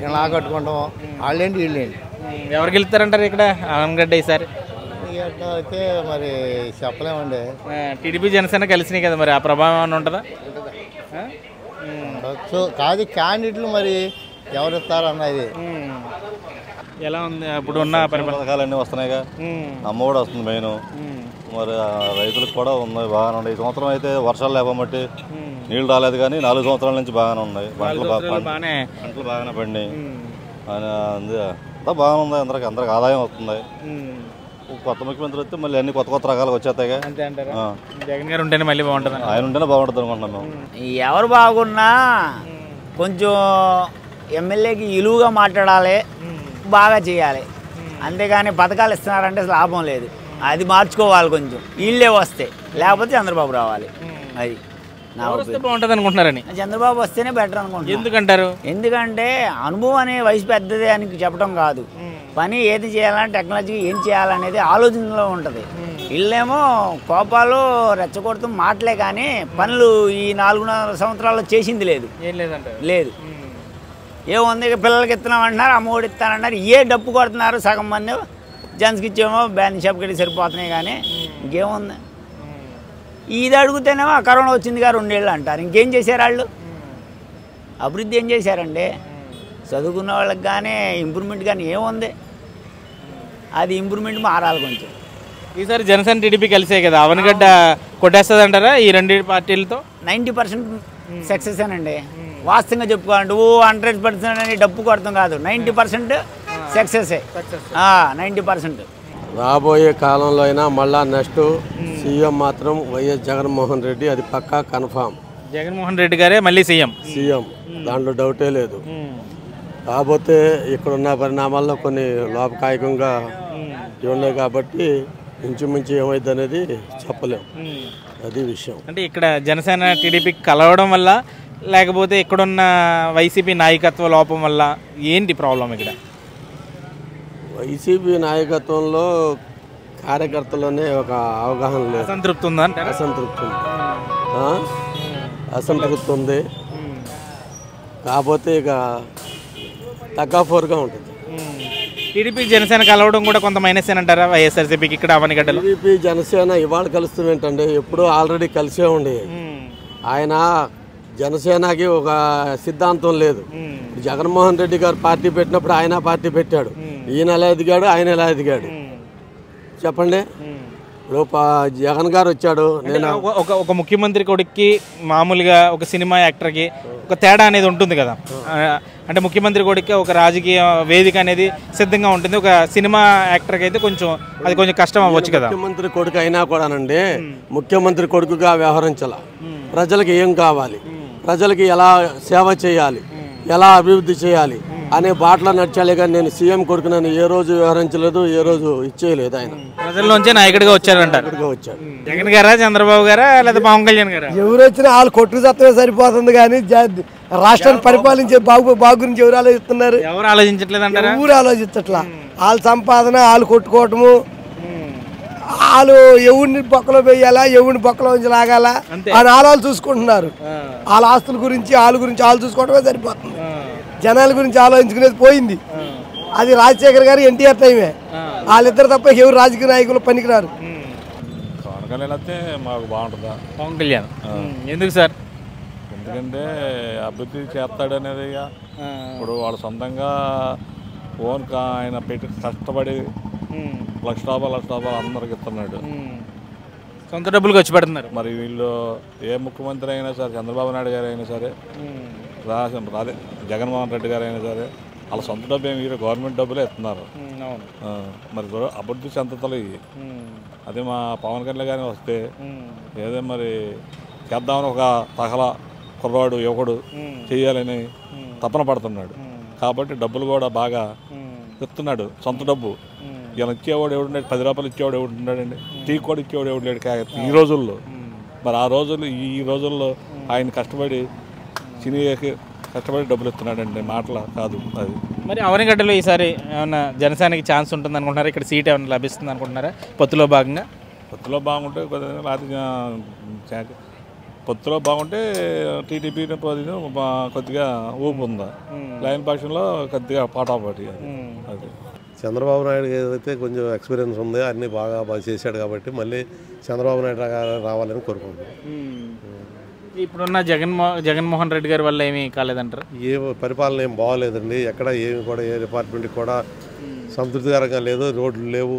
ఇలా ఆకట్టుకుంటాం వాళ్ళేంటి వీళ్ళేంటి? ఎవరికి వెళ్తారంటారు ఇక్కడ? ఆనంగడ్డ ఈసారి. అయితే మరి చెప్పలేమండి. టీడీపీ జనసేన కలిసినాయి కదా మరి ఆ ప్రభావం ఏమైనా ఉంటుందా? సో కాదు క్యాండిడేట్లు మరి ఎవరు ఇస్తారు అన్నది. ఎలా ఉంది ఇప్పుడు ఉన్న పరిపాలన? పథకాలన్నీ వస్తున్నాయిగా. అమ్మ కూడా వస్తుంది మెయిన్. మరి రైతులకు కూడా ఉన్నాయి బాగానే ఉన్నాయి. ఈ సంవత్సరం అయితే వర్షాలు లేకపోబట్టి నీళ్ళు రాలేదు కానీ నాలుగు సంవత్సరాల నుంచి బాగానే ఉన్నాయి. పంటలు బాగానే. పంటలు బాగానే పడినాయి. అంతా బాగానే ఉంది అందరికి అందరికి ఆదాయం వస్తుంది. కొత్త ముఖ్యమంత్రి వస్తే మళ్ళీ అన్ని కొత్త కొత్త రకాలు వచ్చేస్తాయిగా. అంతే అంటారా? ఆ. జగన్ గారు ఉంటేనే మళ్ళీ బాగుంటుంది ఆయన ఉంటేనే బాగుంటుంది అనుకుంటున్నాం మేము ఎవరు బాగున్నా కొంచెం ఎమ్మెల్యేకి ఇలువుగా మాట్లాడాలి బాగా చేయాలి. అంతేగాని పథకాలు ఇస్తున్నారంటే లాభం లేదు. అది మార్చుకోవాలి కొంచెం. వీళ్ళే వస్తే లేకపోతే చంద్రబాబు రావాలి. అది. బాగుంటుంది అనుకుంటున్నారని. చంద్రబాబు వస్తేనే బెటర్ అనుకుంటున్నాను ఎందుకంటారు? ఎందుకంటే అనుభవం అనే వయసు పెద్దదే అని చెప్పడం కాదు. పని ఏది చేయాలని టెక్నాలజీ ఏం చేయాలనేది ఆలోచనలో ఉంటుంది. వీళ్ళేమో కోపాలు రెచ్చగొడుతూ మాటలే కానీ పనులు ఈ నాలుగున్నర సంవత్సరాల్లో చేసింది లేదు. లేదు. ఏముంది పిల్లలకి ఇస్తున్నాం అంటున్నారు అమ్మఒడి ఇస్తానంటున్నారు. ఏ డప్పు కొడుతున్నారు సగం మంది? జెంట్స్కి ఇచ్చేమో బ్యాన్ షాప్ కట్టి సరిపోతున్నాయి కానీ ఇంకేముంది? ఇది అడిగితేనేమో ఆ కరోనా వచ్చిందిగా రెండేళ్ళు అంటారు. ఇంకేం చేశారు వాళ్ళు? అభివృద్ధి ఏం చేశారండి? చదువుకున్న వాళ్ళకి కానీ ఇంప్రూవ్మెంట్ కానీ ఏముంది? అది ఇంప్రూవ్మెంట్ మారాలి కొంచెం. ఈసారి జనసేన టీడీపీ కలిసే కదా. అవనగడ్డ కొట్టేస్తుంది అంటారా ఈ రెండు పార్టీలతో? నైంటీ పర్సెంట్ సక్సెస్ అండి వాస్తవంగా చెప్పుకోవాలంటే ఓ హండ్రెడ్ పర్సెంట్ అని డప్పు కొడతాం కాదు. నైంటీ పర్సెంట్ సక్సెసే నైంటీ పర్సెంట్. రాబోయే కాలంలో అయినా మళ్ళా నెక్స్ట్ సీఎం మాత్రం వైఎస్ జగన్మోహన్ రెడ్డి అది పక్కా కన్ఫామ్. జగన్మోహన్ రెడ్డి గారే మళ్ళీ సీఎం. సీఎం. దాంట్లో డౌటే లేదు. కాకపోతే ఇక్కడున్న పరిణామాల్లో కొన్ని లోపకాయకంగా ఉన్నాయి కాబట్టి ఇంచుమించు ఏమైంది అనేది చెప్పలేం అది విషయం. అంటే ఇక్కడ జనసేన టీడీపీకి కలవడం వల్ల లేకపోతే ఇక్కడున్న వైసీపీ నాయకత్వ లోపం వల్ల ఏంటి ప్రాబ్లం ఇక్కడ? వైసీపీ నాయకత్వంలో కార్యకర్తలోనే ఒక అవగాహన లేదు. అసంతృప్తి ఉందా అసంతృప్తి ఉంది ఆ? అసంతృప్తి ఉంది కాకపోతే ఇక తగ్గఫోర్గా ఉంటుంది. టీడీపీ జనసేన కలవడం కూడా కొంత మైనస్ అంటారా వైఎస్ఆర్సీపీకి ఇక్కడ అవనిగడ్డలో? టీడీపీ జనసేన ఇవాళ కలుస్తుంది ఏంటంటే ఎప్పుడూ ఆల్రెడీ కలిసే ఉండే. ఆయన జనసేనకి ఒక సిద్ధాంతం లేదు. జగన్మోహన్ రెడ్డి గారు పార్టీ పెట్టినప్పుడు ఆయన పార్టీ పెట్టాడు. ఈయన ఎలా ఎదిగాడు ఆయన ఎలా ఎదిగాడు? చెప్పండి. ఇప్పుడు జగన్ గారు వచ్చాడు నేను ఒక- ఒక ముఖ్యమంత్రి కొడుక్కి మామూలుగా ఒక సినిమా యాక్టర్కి ఒక తేడా అనేది ఉంటుంది కదా. అంటే ముఖ్యమంత్రి కొడుక్కి ఒక రాజకీయ వేదిక అనేది సిద్ధంగా ఉంటుంది. ఒక సినిమా యాక్టర్కి అయితే కొంచెం అది కొంచెం కష్టం అవ్వచ్చు కదా. ముఖ్యమంత్రి కొడుకు అయినా కూడానండి ముఖ్యమంత్రి కొడుకుగా వ్యవహరించాల. ప్రజలకు ఏం కావాలి? ప్రజలకి ఎలా సేవ చేయాలి? ఎలా అభివృద్ధి చేయాలి? అనే బాటలో నడిచాలి కానీ నేను సీఎం కొడుకు నన్ను ఏ రోజు వ్యవహరించలేదు ఏ రోజు ఇచ్చేయలేదు ఆయన. ప్రజల్లోంచే నాయకుడిగా వచ్చారంటారు. వచ్చాడు జగన్ గారా చంద్రబాబు గారా లేదా పవన్ కళ్యాణ్ గారా? ఎవరు వచ్చినా వాళ్ళు కొట్టుకు సత్తమే సరిపోతుంది కానీ జా- రాష్ట్రాన్ని పరిపాలించే బాగు బాగు గురించి ఎవరు ఆలోచిస్తున్నారు? ఎవరు ఆలోచించట్లేదు అంటారా? ఎవరు ఆలోచించట్లా? వాళ్ళ సంపాదన వాళ్ళు కొట్టుకోవటము వాళ్ళు ఎవరిని బొక్కలో వేయాలా ఎవరిని బొక్కలో ఉంచి లాగాలా? అని ఆలాలు చూసుకుంటున్నారు. వాళ్ళ ఆస్తుల గురించి వాళ్ళ గురించి వాళ్ళు చూసుకోవడమే సరిపోతుంది. జనాల గురించి ఆలోచించుకునేది పోయింది. అది రాజశేఖర్ గారు ఎన్టీఆర్ టైమే. వాళ్ళిద్దరు తప్ప ఎవరు రాజకీయ నాయకులు పనికిరారు. పవన్ కళ్యాణ్ అయితే మాకు బాగుంటుందా? పవన్ కళ్యాణ్. ఎందుకు సార్? ఎందుకంటే అభివృద్ధి చేస్తాడనేది ఇక. ఇప్పుడు వాళ్ళు సొంతంగా ఓన్ ఆయన పెట్టి కష్టపడి లక్ష రూపాయలు లక్ష రూపాయలు అందరికి ఇస్తున్నాడు. సొంత డబ్బులు ఖర్చు పెడుతున్నారు. మరి వీళ్ళు ఏ ముఖ్యమంత్రి అయినా సరే చంద్రబాబు నాయుడు గారు అయినా సరే రాజ అదే జగన్మోహన్ రెడ్డి గారు అయినా సరే వాళ్ళ సొంత డబ్బు ఏమి వీరు గవర్నమెంట్ డబ్బులే ఇస్తున్నారు. మరి అభివృద్ధి చెందుతలు ఇవి. అదే మా పవన్ కళ్యాణ్ గారిని వస్తే ఏదో మరి చేద్దామని ఒక తగల కుర్రాడు యువకుడు చేయాలని తపన పడుతున్నాడు. కాబట్టి డబ్బులు కూడా బాగా ఇస్తున్నాడు సొంత డబ్బు. ఇలా ఇచ్చేవాడు ఎవడున్నాడు పది రూపాయలు ఇచ్చేవాడు ఎవడున్నాడండి టీ కూడా ఇచ్చేవాడు ఎవడు లేడు ఈ రోజుల్లో. మరి ఆ రోజుల్లో ఈ రోజుల్లో ఆయన కష్టపడి సినీకి కష్టపడి డబ్బులు ఇస్తున్నాడండి. మాటల కాదు అది. మరి అవనిగడ్డలో ఈసారి ఏమన్నా జనసేనకి ఛాన్స్ ఉంటుంది అనుకుంటున్నారా ఇక్కడ సీట్ ఏమైనా లభిస్తుంది అనుకుంటున్నారా పొత్తులో భాగంగా? పొత్తులో బాగుంటే కొద్దిగా లేకపోతే పొత్తులో బాగుంటే టీడీపీ కొద్దిగా ఊపు ఉందా? లైన్ భాషలో కొద్దిగా పాటాపాటి అది. చంద్రబాబు నాయుడు అయితే కొంచెం ఎక్స్పీరియన్స్ ఉంది అన్నీ బాగా బాగా చేశాడు కాబట్టి మళ్ళీ చంద్రబాబు నాయుడు రావాలని కోరుకుంటున్నాం. ఇప్పుడున్న జగన్మో జగన్మోహన్ రెడ్డి గారి వల్ల ఏమీ కాలేదంటారు? ఏ పరిపాలన ఏం బాగోలేదండి. ఎక్కడ ఏమి కూడా ఏ డిపార్ట్మెంట్కి కూడా సంతృప్తికరంగా లేదు రోడ్లు లేవు.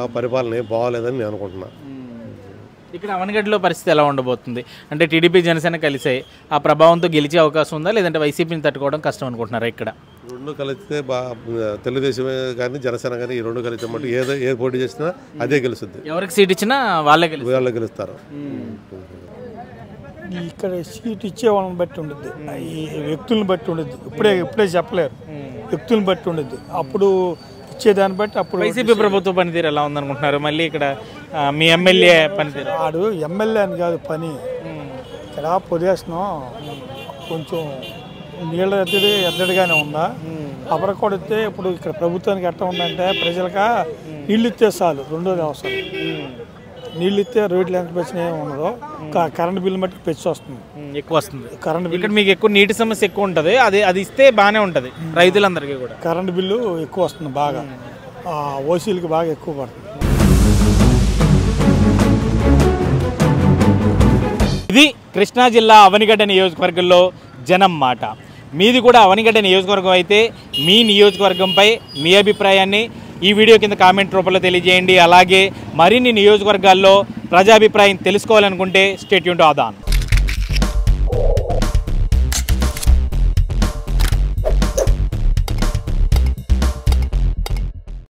ఆ పరిపాలన ఏం బాగోలేదని నేను అనుకుంటున్నా. ఇక్కడ అవనగడ్డలో పరిస్థితి ఎలా ఉండబోతుంది? అంటే టీడీపీ జనసేన కలిసాయి ఆ ప్రభావంతో గెలిచే అవకాశం ఉందా? లేదంటే వైసీపీని తట్టుకోవడం కష్టం అనుకుంటున్నారా ఇక్కడ? రెండు కలిస్తే బా తెలుగుదేశమే కానీ జనసేన కానీ ఈ రెండు కలిస్తే మటు ఏదో ఏ పోటీ చేసినా అదే గెలుస్తుంది. ఎవరికి సీట్ ఇచ్చినా వాళ్ళే గెలుస్తారు. వాళ్ళు గెలుస్తారు. ఇక్కడ సీట్ ఇచ్చే వాళ్ళని బట్టి ఉండద్ది. ఈ వ్యక్తులను బట్టి ఉండద్ది. ఇప్పుడే ఇప్పుడే చెప్పలేరు. వ్యక్తులను బట్టి ఉండద్ది. అప్పుడు ఇచ్చేదాన్ని బట్టి అప్పుడు వైసీపీ ప్రభుత్వ పనితీరు ఎలా ఉందనుకుంటున్నారు? మళ్ళీ ఇక్కడ మీ ఎమ్మెల్యే పనితీరు. ఆడు ఎమ్మెల్యే అని కాదు పని. ఇక్కడ పొదేశనం కొంచెం నీళ్ళ ఎద్దడి ఎద్దడిగానే ఉందా? అపరకొడితే ఇప్పుడు ఇక్కడ ప్రభుత్వానికి ఎట్లా ఉందంటే ప్రజలక నీళ్ళు ఇస్తే చాలు రెండోది అవసరం. నీళ్ళు ఇస్తే రోడ్లు ఎంత పెంచిన ఏమి ఉండదు. కరెంట్ బిల్లు మట్టి పెంచి వస్తుంది. ఎక్కువ వస్తుంది. కరెంట్ బిల్లు ఇక్కడ మీకు ఎక్కువ నీటి సమస్య ఎక్కువ ఉంటుంది. అది అది ఇస్తే బాగానే ఉంటుంది రైతులందరికీ కూడా. కరెంట్ బిల్లు ఎక్కువ వస్తుంది బాగా. ఓసీలకి బాగా ఎక్కువ పడుతుంది. ఇది కృష్ణా జిల్లా అవనిగడ్డ నియోజకవర్గంలో జనం మాట. మీది కూడా అవనిగడ్డ నియోజకవర్గం అయితే మీ నియోజకవర్గంపై మీ అభిప్రాయాన్ని ఈ వీడియో కింద కామెంట్ రూపంలో తెలియజేయండి. అలాగే మరిన్ని నియోజకవర్గాల్లో ప్రజాభిప్రాయం తెలుసుకోవాలనుకుంటే స్టేట్యూన్ ఆదాన్.